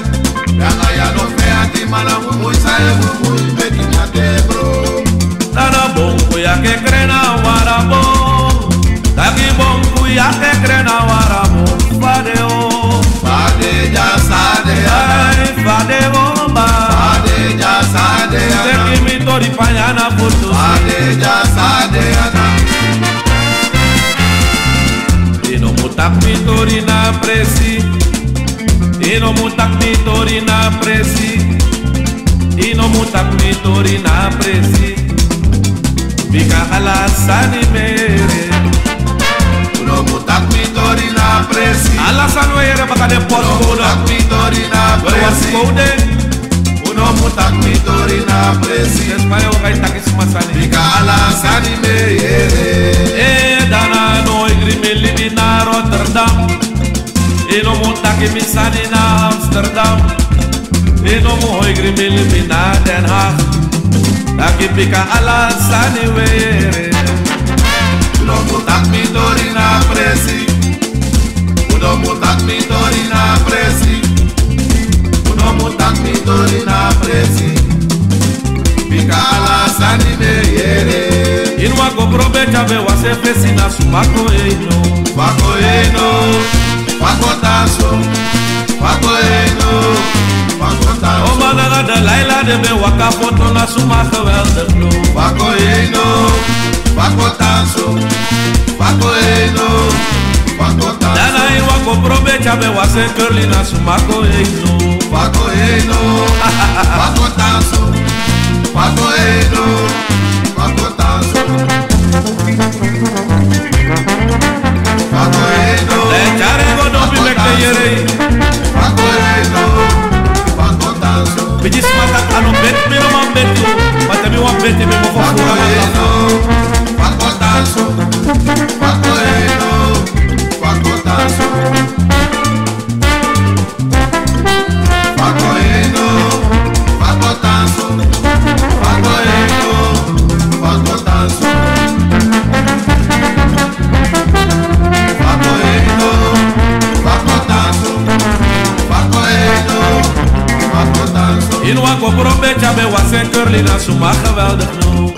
Dagaya no feat, Malamu Musae Mumu, Medina Debro. Dana bom, cuia que crena o arabo, Dagi bom, cuia que crena o arabo, Fadeo, Fade já sade, ai, Fade bomba, Fade já sade, Tem que me dori panhana por tu, Fade já sade, Ana. E não muta pintorina preci, Ino mutak mitori na presi. Ino mutak mitori na presi. Bika alasani mere Ino mutak mitori na presi. Alasan weyere baka de pot kouda Ino mutak mitori na presi. koude Ino mutak mitori na presi. Despaye wakay takis masani Bika alasani mere E dana no igri me libi na Rotterdam. E no monta che mi sani na Amsterdam E no mo hoi grimil mi na Den Haag Da che pica alla sani were Udo mutak mi dori na presi Udo mutak mi dori na presi Udo mutak mi dori na presi Pica alla sani were Inwa go probe chabe wase fesi na sumakoeno Sumakoeno debe waka foto na suma geweldig no. Fako eno, fako tanso, fako eno, fako tanso. Dana i wako probe chabe wase curly na suma ko eno. Fako eno, fako tanso, fako eno, fako tanso. Fako eno, le chare go dobi mekte yere. Fako eno, fako tanso. bete, meu irmão bete Bate meu homem bete, meu irmão vou furar na tapa Quatro botaço, quatro reino, quatro botaço kopper op met jou ben was en curly, dan zo maar geweldig genoeg.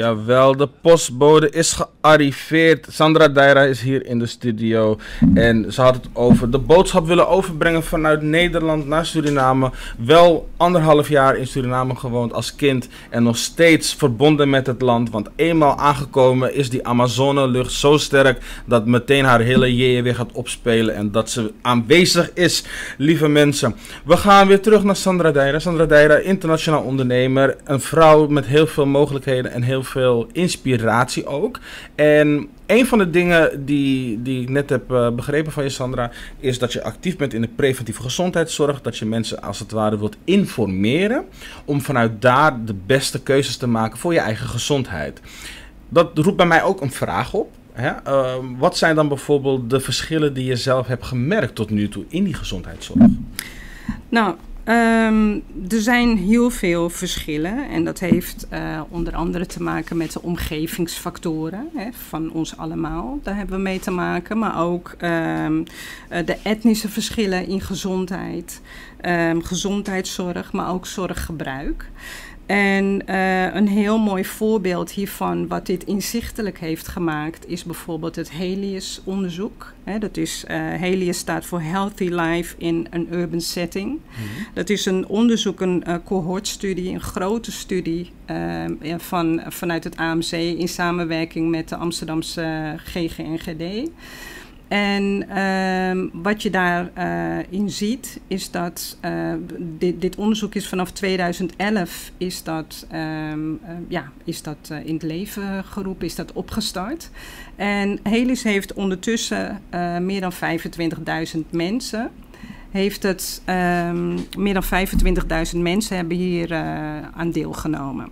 Jawel, de postbode is gearriveerd. Sandra Deira is hier in de studio. En ze had het over de boodschap willen overbrengen vanuit Nederland naar Suriname. Wel anderhalf jaar in Suriname gewoond als kind. En nog steeds verbonden met het land. Want eenmaal aangekomen is die Amazone-lucht zo sterk. Dat meteen haar hele jeeën weer gaat opspelen. En dat ze aanwezig is, lieve mensen. We gaan weer terug naar Sandra Deira. Sandra Deira, internationaal ondernemer. Een vrouw met heel veel mogelijkheden en heel veel inspiratie ook. En een van de dingen die, die ik net heb eh, begrepen van je, Sandra, is dat je actief bent in de preventieve gezondheidszorg. Dat je mensen als het ware wilt informeren om vanuit daar de beste keuzes te maken voor je eigen gezondheid. Dat roept bij mij ook een vraag op. Hè? Eh, wat zijn dan bijvoorbeeld de verschillen die je zelf hebt gemerkt tot nu toe in die gezondheidszorg? Nou, ehm, er zijn heel veel verschillen. En dat heeft eh, onder andere te maken met de omgevingsfactoren hè, van ons allemaal. Daar hebben we mee te maken. Maar ook ehm, eh, de etnische verschillen in gezondheid, ehm, gezondheidszorg, maar ook zorggebruik. En eh, een heel mooi voorbeeld hiervan, wat dit inzichtelijk heeft gemaakt, is bijvoorbeeld het Helios-onderzoek. Hè, dat is, eh Helios staat voor Healthy Life in an Urban Setting. Dat is een onderzoek, een eh, cohortstudie, een grote studie van, vanuit het AMC in samenwerking met de Amsterdamse GGNGD. En ehm, wat je daarin in ziet, is dat eh, dit, dit onderzoek is vanaf 2011 is dat, ehm, eh, ja, is dat eh, in het leven geroepen, is dat opgestart. En Helis heeft ondertussen eh, meer dan 25.000 mensen. Heeft het, ehm, meer dan 25.000 mensen hebben hier eh, aan deelgenomen.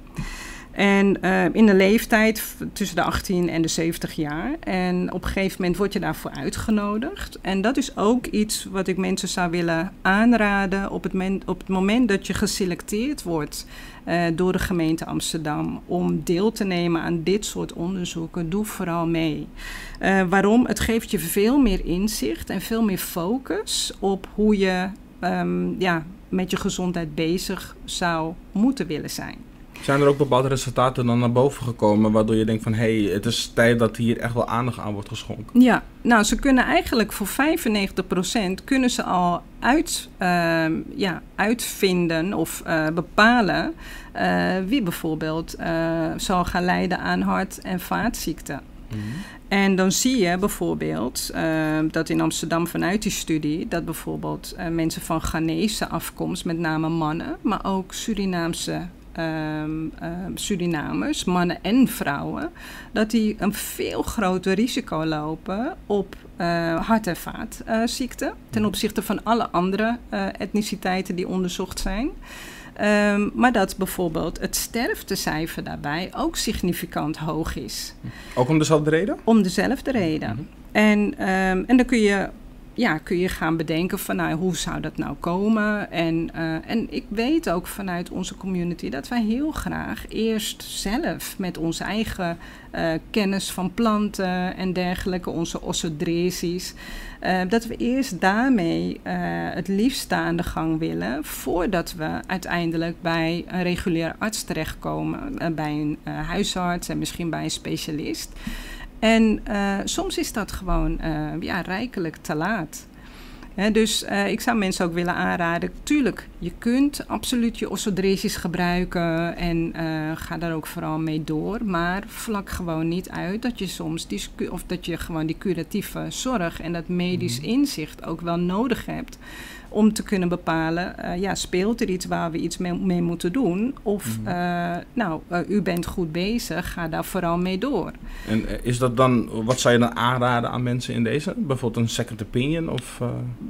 En eh, in de leeftijd tussen de 18 en de 70 jaar. En op een gegeven moment word je daarvoor uitgenodigd. En dat is ook iets wat ik mensen zou willen aanraden op het, op het moment dat je geselecteerd wordt eh, door de gemeente Amsterdam om deel te nemen aan dit soort onderzoeken. Doe vooral mee. Eh, waarom? Het geeft je veel meer inzicht en veel meer focus op hoe je ehm, ja, met je gezondheid bezig zou moeten willen zijn. Zijn er ook bepaalde resultaten dan naar boven gekomen waardoor je denkt van hé, hey, het is tijd dat hier echt wel aandacht aan wordt geschonken? Ja, nou ze kunnen eigenlijk voor 95% kunnen ze al uit, ehm, ja, uitvinden of eh, bepalen eh, wie bijvoorbeeld eh, zal gaan lijden aan hart- en vaatziekten. En dan zie je bijvoorbeeld eh, dat in Amsterdam vanuit die studie dat bijvoorbeeld mensen van Ghanese afkomst, met name mannen, maar ook Surinaamse ehm, ehm, Surinamers, mannen en vrouwen, dat die een veel groter risico lopen op eh, hart- en vaatziekten ten opzichte van alle andere eh, etniciteiten die onderzocht zijn. Ehm, maar dat bijvoorbeeld het sterftecijfer daarbij ook significant hoog is. Ook om dezelfde reden? Om dezelfde reden. En, ehm, en dan kun je, ja, kun je gaan bedenken van nou, hoe zou dat nou komen? En, eh, en ik weet ook vanuit onze community dat wij heel graag eerst zelf met onze eigen eh, kennis van planten en dergelijke, onze ossodresies, eh, dat we eerst daarmee het liefst aan de gang willen, voordat we uiteindelijk bij een reguliere arts terechtkomen, bij een huisarts en misschien bij een specialist. En eh, soms is dat gewoon eh, ja, rijkelijk te laat. Dus eh, ik zou mensen ook willen aanraden, tuurlijk, je kunt absoluut je ossodresies gebruiken en ga daar ook vooral mee door. Maar vlak gewoon niet uit dat je soms die, of dat je gewoon die curatieve zorg en dat medisch inzicht ook wel nodig hebt om te kunnen bepalen, eh, ja, speelt er iets waar we iets mee, mee moeten doen? Of, eh, nou, eh, u bent goed bezig, ga daar vooral mee door. En is dat dan, wat zou je dan aanraden aan mensen in deze? Bijvoorbeeld een second opinion? Of,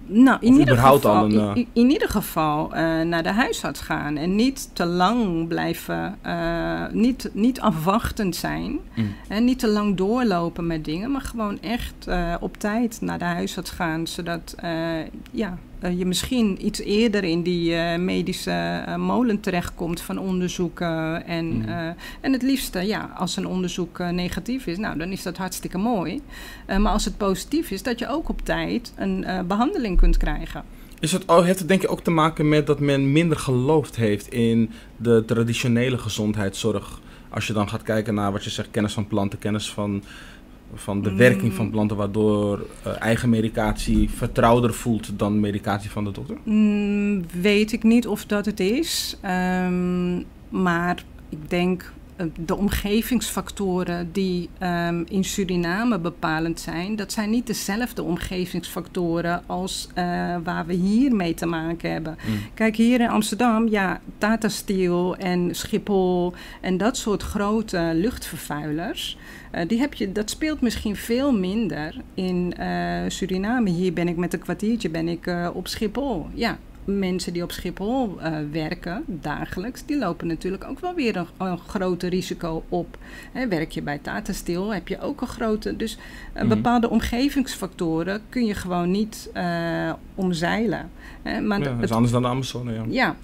Nou, in Of ieder geval, al een, in, in ieder geval naar de huisarts gaan en niet te lang blijven, niet, niet afwachtend zijn Mm. en niet te lang doorlopen met dingen, maar gewoon echt op tijd naar de huisarts gaan, zodat ja, je misschien iets eerder in die eh, medische eh, molen terechtkomt van onderzoeken en, Mm. eh, en het liefste, ja, als een onderzoek eh, negatief is, nou dan is dat hartstikke mooi. Eh, maar als het positief is, dat je ook op tijd een eh, behandeling kunt krijgen. Is het, oh, heeft het denk je ook te maken met dat men minder geloofd heeft in de traditionele gezondheidszorg? Als je dan gaat kijken naar wat je zegt, kennis van planten, kennis van, van de Mm. werking van planten, waardoor eh, eigen medicatie vertrouwder voelt dan medicatie van de dokter? Mm, weet ik niet of dat het is. Ehm, maar ik denk de omgevingsfactoren die ehm, in Suriname bepalend zijn, dat zijn niet dezelfde omgevingsfactoren als eh, waar we hier mee te maken hebben. Kijk, hier in Amsterdam, ja, Tata Steel en Schiphol en dat soort grote luchtvervuilers. eh, die heb je, dat speelt misschien veel minder in eh, Suriname. Hier ben ik met een kwartiertje ben ik, eh, op Schiphol. Ja, mensen die op Schiphol eh, werken dagelijks, die lopen natuurlijk ook wel weer een, een groter risico op. Hè, werk je bij Tata Steel, heb je ook een grote. Dus eh, Mhm. bepaalde omgevingsfactoren kun je gewoon niet eh, omzeilen. Hè, maar ja, dat is anders dan de Amazone, ja. ja,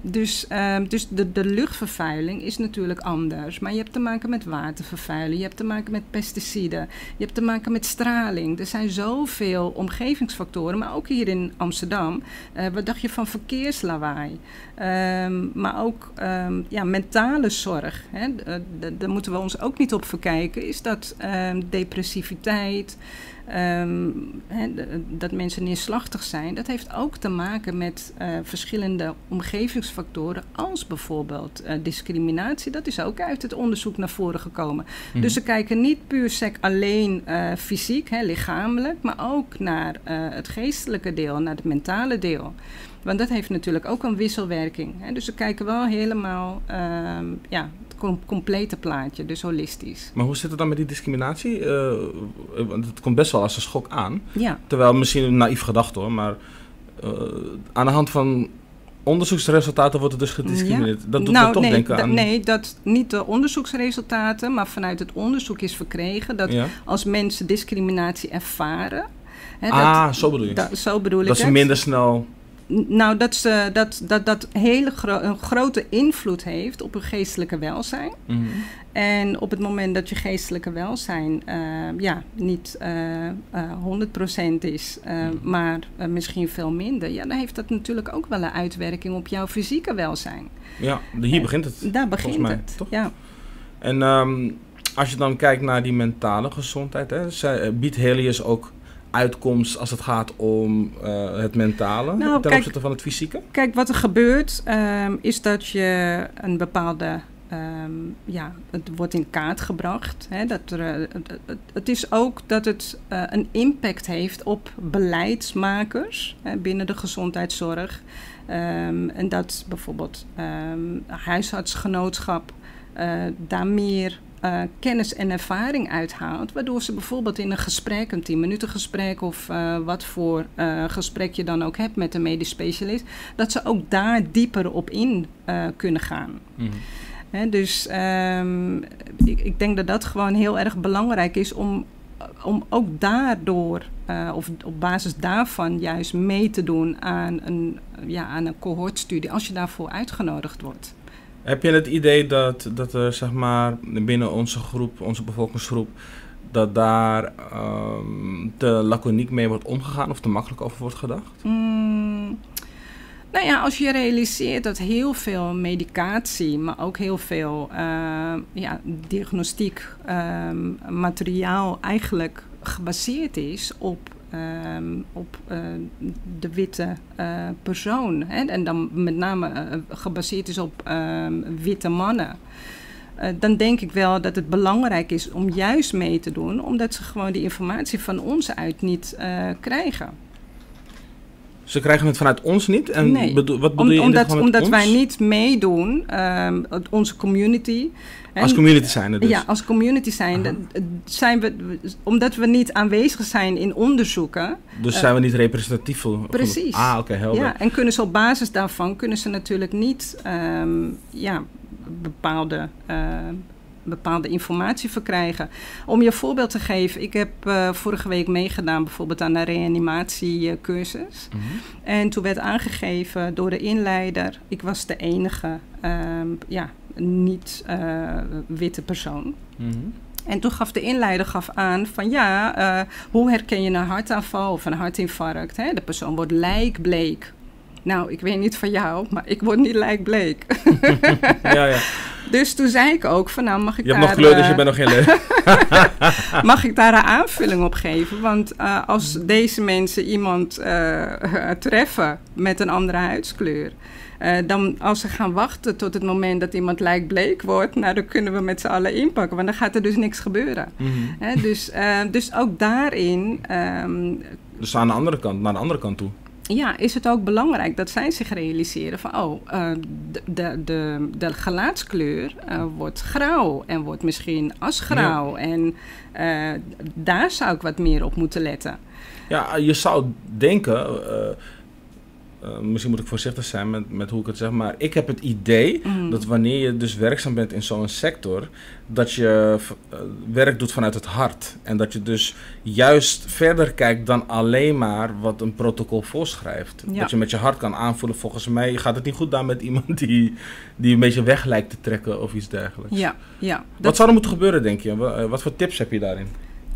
dus, ehm, dus de, de luchtvervuiling is natuurlijk anders. Maar je hebt te maken met watervervuiling, je hebt te maken met pesticiden, je hebt te maken met straling. Er zijn zoveel omgevingsfactoren, maar ook hier in Amsterdam. eh, wat dacht je van verkeerslawaai? Ehm, maar ook ehm, ja, mentale zorg. Hè? d- Daar moeten we ons ook niet op verkijken. Is dat depressiviteit, ehm, dat mensen neerslachtig zijn, dat heeft ook te maken met eh, verschillende omgevingsfactoren, als bijvoorbeeld eh, discriminatie. Dat is ook uit het onderzoek naar voren gekomen. Mhm. Dus ze kijken niet puur sec alleen eh, fysiek, lichamelijk, maar ook naar het geestelijke deel, naar het mentale deel. Want dat heeft natuurlijk ook een wisselwerking. Hè? Dus ze kijken wel helemaal ehm, ja, het com- complete plaatje, dus holistisch. Maar hoe zit het dan met die discriminatie? Eh, want het komt best wel als een schok aan. Ja. Terwijl misschien een naïef gedachte hoor, maar eh, aan de hand van onderzoeksresultaten wordt er dus gediscrimineerd. Dat doet nou, me toch nee, denken aan... Nee, dat niet de onderzoeksresultaten, maar vanuit het onderzoek is verkregen dat ja? als mensen discriminatie ervaren. Hè, ah, dat, zo bedoel je. da- zo bedoel ik dat ze het. minder snel... Nou, dat ze, dat, dat, dat hele gro- een grote invloed heeft op hun geestelijke welzijn. Mhm. En op het moment dat je geestelijke welzijn eh, ja, niet eh eh 100% is, eh, maar eh, misschien veel minder, ja, dan heeft dat natuurlijk ook wel een uitwerking op jouw fysieke welzijn. Ja, hier begint het. Daar begint mij, het. toch? Ja. En ehm, als je dan kijkt naar die mentale gezondheid, hè, zij- biedt Helios ook uitkomst als het gaat om eh, het mentale Nou, ten opzichte van het fysieke? Kijk, wat er gebeurt ehm, is dat je een bepaalde. ehm, ja, het wordt in kaart gebracht. Hè, dat er, eh, het, is ook dat het eh, een impact heeft op beleidsmakers hè, binnen de gezondheidszorg. Ehm, en dat bijvoorbeeld huisartsgenootschap daar meer eh, kennis en ervaring uithaalt. Waardoor ze bijvoorbeeld in een gesprek, een 10 minuten gesprek of eh, wat voor eh, gesprek je dan ook hebt met een medisch specialist, dat ze ook daar dieper op in kunnen gaan. Mhm. Hè, dus ehm, ik, ik denk dat dat gewoon heel erg belangrijk is om, om ook daardoor, of op basis daarvan, juist mee te doen aan een, ja, aan een cohortstudie, als je daarvoor uitgenodigd wordt. Heb je het idee dat, dat er zeg maar binnen onze groep, onze bevolkingsgroep, dat daar ehm, te laconiek mee wordt omgegaan of te makkelijk over wordt gedacht? Mm, nou ja, als je realiseert dat heel veel medicatie, maar ook heel veel eh, ja, diagnostiek ehm, materiaal eigenlijk gebaseerd is op, ehm, op eh, de witte eh, persoon. Hè? En dan met name eh, gebaseerd is op ehm, witte mannen. Dan denk ik wel dat het belangrijk is om juist mee te doen, omdat ze gewoon die informatie van ons uit niet krijgen. Ze krijgen het vanuit ons niet? En Nee. wat bedoel Om- je omdat omdat ons? wij niet meedoen, ehm, onze community. Als community zijn er dus. Ja, als community zijn, zijn we, omdat we niet aanwezig zijn in onderzoeken. Dus eh, zijn we niet representatief genoeg? precies. Ah, oké, helder. Ja, en kunnen ze op basis daarvan kunnen ze natuurlijk niet ehm, ja, bepaalde, eh, bepaalde informatie verkrijgen. Om je een voorbeeld te geven, ik heb eh, vorige week meegedaan bijvoorbeeld aan een reanimatiecursus. Mhm. En toen werd aangegeven door de inleider, ik was de enige ehm, ja, niet eh, witte persoon. Mhm. En toen gaf de inleider gaf aan van ja, eh, hoe herken je een hartaanval of een hartinfarct? Hè? De persoon wordt lijkbleek. Nou, ik weet niet van jou, maar ik word niet lijkbleek. ja, ja. dus toen zei ik ook van nou mag ik Je hebt daar... nog kleur, dus eh, je bent nog geen leuk. mag ik daar een aanvulling op geven? Want eh, als deze mensen iemand eh, treffen met een andere huidskleur, dan als ze gaan wachten tot het moment dat iemand lijkbleek wordt, nou dan kunnen we met z'n allen inpakken, want dan gaat er dus niks gebeuren. Mhm. Dus, dus ook daarin ehm, Dus aan de andere kant, naar de andere kant toe. Ja, is het ook belangrijk dat zij zich realiseren van, oh, eh, de, de, de, de gelaatskleur eh, wordt grauw en wordt misschien asgrauw. En eh, daar zou ik wat meer op moeten letten. Ja, je zou denken, eh, misschien moet ik voorzichtig zijn met, met hoe ik het zeg, maar ik heb het idee Mm. dat wanneer je dus werkzaam bent in zo'n sector, dat je eh, werk doet vanuit het hart. En dat je dus juist verder kijkt dan alleen maar wat een protocol voorschrijft. Ja. Dat je met je hart kan aanvoelen, volgens mij gaat het niet goed daar met iemand die, die een beetje weg lijkt te trekken of iets dergelijks. Ja, ja. Wat zou er moeten gebeuren, denk je? Eh, Wat voor tips heb je daarin?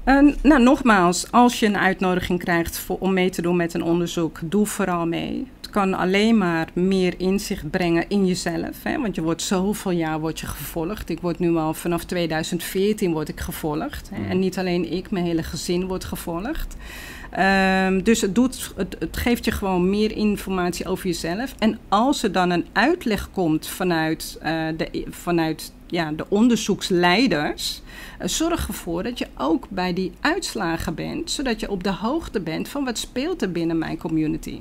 En, nou, nogmaals, als je een uitnodiging krijgt voor, om mee te doen met een onderzoek, doe vooral mee. Het kan alleen maar meer inzicht brengen in jezelf. Hè? Want je wordt zoveel jaar wordt je gevolgd. Ik word nu al vanaf 2014 word ik gevolgd. Hè? En niet alleen ik, mijn hele gezin wordt gevolgd. Ehm, dus het, doet, het, het geeft je gewoon meer informatie over jezelf. En als er dan een uitleg komt vanuit, eh, de, vanuit ja, de onderzoeksleiders, eh, zorg ervoor dat je ook bij die uitslagen bent, zodat je op de hoogte bent van wat speelt er binnen mijn community.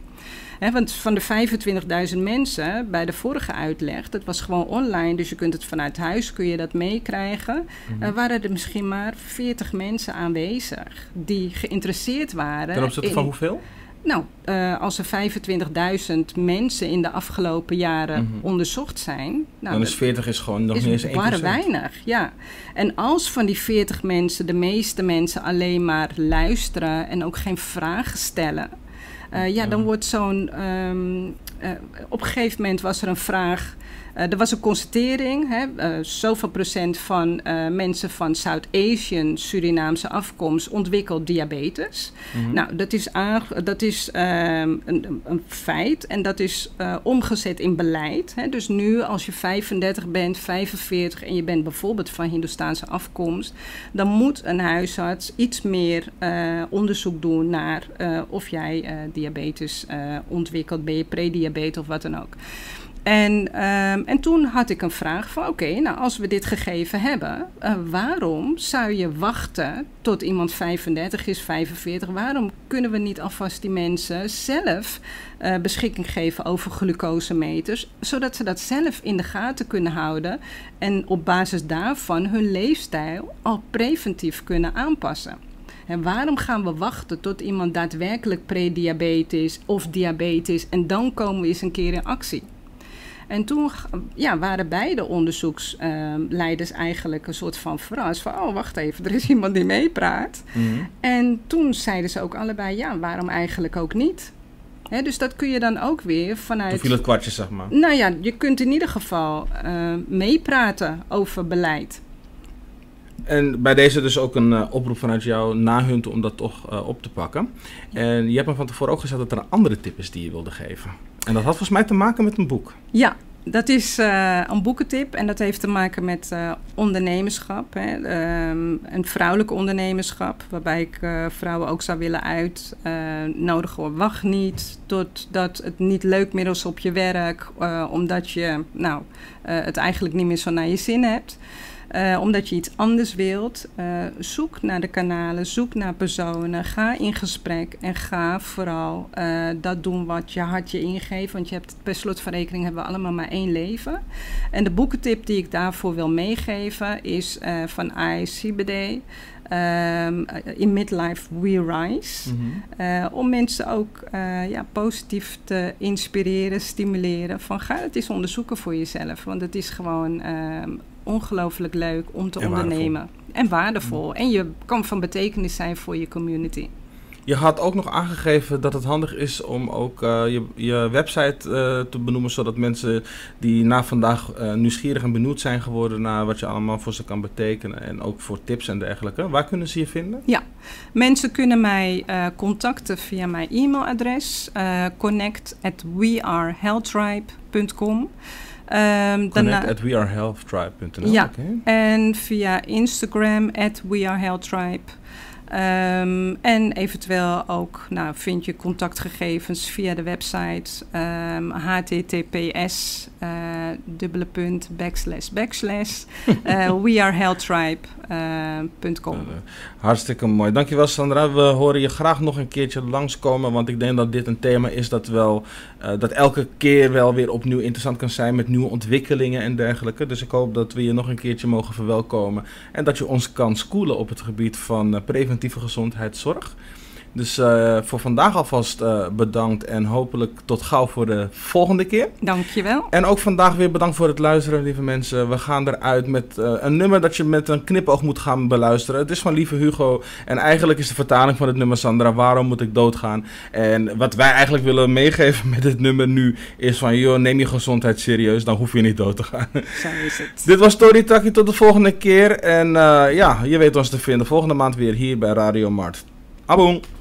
Hè, want van de 25.000 mensen bij de vorige uitleg, dat was gewoon online, dus je kunt het vanuit huis kun je dat meekrijgen. Mhm. eh, waren er misschien maar 40 mensen aanwezig die geïnteresseerd waren. Ten opzichte in- van hoeveel? Nou, eh, als er 25.000 mensen in de afgelopen jaren Mhm. onderzocht zijn, nou, Dan is dat 40 is gewoon nog is niet eens 1%. bar weinig. Ja. En als van die 40 mensen de meeste mensen alleen maar luisteren en ook geen vragen stellen, eh, ja, dan wordt zo'n. ehm, eh, op een gegeven moment was er een vraag. Eh, er was een constatering, hè, eh, zoveel procent van eh, mensen van Zuid-Asian, Surinaamse afkomst ontwikkelt diabetes. Mhm. Nou, dat is, dat is ehm, een, een feit en dat is omgezet in beleid. Hè. Dus nu, als je 35 bent, 45 en je bent bijvoorbeeld van Hindoestaanse afkomst, dan moet een huisarts iets meer onderzoek doen naar of jij diabetes ontwikkelt, ben je prediabetes of wat dan ook. En, ehm, en toen had ik een vraag van, oké, nou als we dit gegeven hebben, eh, waarom zou je wachten tot iemand 35 is, 45? Waarom kunnen we niet alvast die mensen zelf eh, beschikking geven over glucosemeters, zodat ze dat zelf in de gaten kunnen houden en op basis daarvan hun leefstijl al preventief kunnen aanpassen? En waarom gaan we wachten tot iemand daadwerkelijk prediabetes of diabetes en dan komen we eens een keer in actie? En toen ja, waren beide onderzoeksleiders eigenlijk een soort van verrast. Van, oh, wacht even, er is iemand die meepraat. Mhm. En toen zeiden ze ook allebei, ja, waarom eigenlijk ook niet? Dus dat kun je dan ook weer Toen vanuit... viel het kwartje, zeg maar. Nou ja, je kunt in ieder geval eh, meepraten over beleid. En bij deze dus ook een eh, oproep vanuit jou na Hunt om dat toch eh, op te pakken. En je hebt me van tevoren ook gezegd dat er een andere tip is die je wilde geven. En dat had volgens mij te maken met een boek. Ja, dat is eh, een boekentip en dat heeft te maken met eh, ondernemerschap. Hè. Ehm, een vrouwelijk ondernemerschap, waarbij ik eh, vrouwen ook zou willen uitnodigen. Wacht niet totdat het niet leuk meer is op je werk, omdat je nou, het eigenlijk niet meer zo naar je zin hebt. Eh, omdat je iets anders wilt. Eh, zoek naar de kanalen, zoek naar personen, ga in gesprek en ga vooral eh, dat doen wat je hart je ingeeft. Want je hebt per slot van rekening hebben we allemaal maar één leven. En de boekentip die ik daarvoor wil meegeven is van ICBD. ehm, in Midlife We Rise. Eh, om mensen ook ja, positief te inspireren, stimuleren. Van ga het eens onderzoeken voor jezelf. Want het is gewoon ehm, ongelooflijk leuk om te En waardevol. ondernemen. En waardevol. En je kan van betekenis zijn voor je community. Je had ook nog aangegeven dat het handig is om ook eh, je, je website eh, te benoemen, zodat mensen die na vandaag eh, nieuwsgierig en benieuwd zijn geworden naar wat je allemaal voor ze kan betekenen en ook voor tips en dergelijke. Waar kunnen ze je vinden? Mensen kunnen mij contacten via mijn e-mailadres uh, Ehm, daarna- at wearehealthtribe.nl. Ja. En via Instagram, at wearehealthtribe. Ehm, en eventueel ook nou, vind je contactgegevens via de website ehm, https eh, dubbele punt backslash backslash eh, Eh, Hartstikke mooi. Dankjewel Sandra. We horen je graag nog een keertje langskomen. Want ik denk dat dit een thema is dat, wel, eh, dat elke keer wel weer opnieuw interessant kan zijn. Met nieuwe ontwikkelingen en dergelijke. Dus ik hoop dat we je nog een keertje mogen verwelkomen. En dat je ons kan schoolen op het gebied van eh, preventieve gezondheidszorg. Dus eh, voor vandaag alvast eh, bedankt. En hopelijk tot gauw voor de volgende keer. Dankjewel. En ook vandaag weer bedankt voor het luisteren, lieve mensen. We gaan eruit met eh, een nummer dat je met een knipoog moet gaan beluisteren. Het is van lieve Hugo. En eigenlijk is de vertaling van het nummer Sandra, waarom moet ik doodgaan? En wat wij eigenlijk willen meegeven met dit nummer nu is van, joh, neem je gezondheid serieus, dan hoef je niet dood te gaan. Zo is het. Dit was Tori Taki, tot de volgende keer. En ja, je weet ons te vinden volgende maand weer hier bij Radio Mart. Aboen!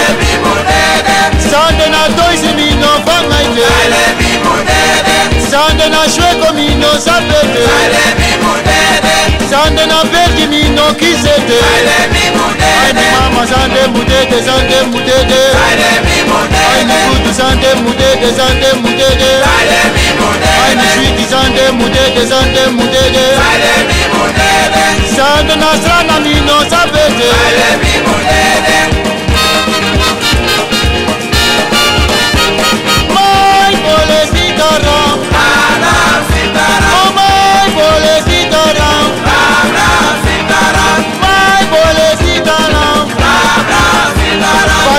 Sande na shweko mino sapete Sande na beti mino kisete Ai mi mama sande mudede sande mudede Ai mi kutu sande mudede sande mudede Ai mi shwiti sande mudede sande mudede Sande na strana mino sapete Mai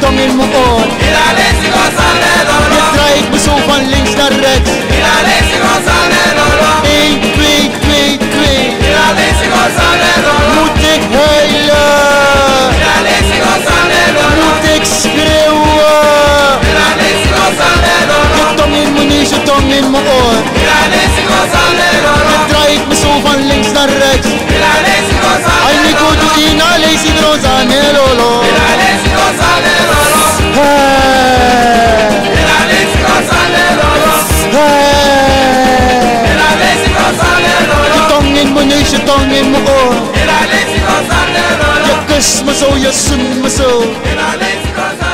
tongin mo on Je draait me zo van links naar rechts 1, 2, 2, 2 Moet ik huilen in mijn neus, je tong in mijn oor Je draait me zo van links naar rechts Ay mi kutu ina lazy grozane lolo? Hey Hey Je tong in mijn neus, je tong in mijn oor Je kust me zo, je zoent me zo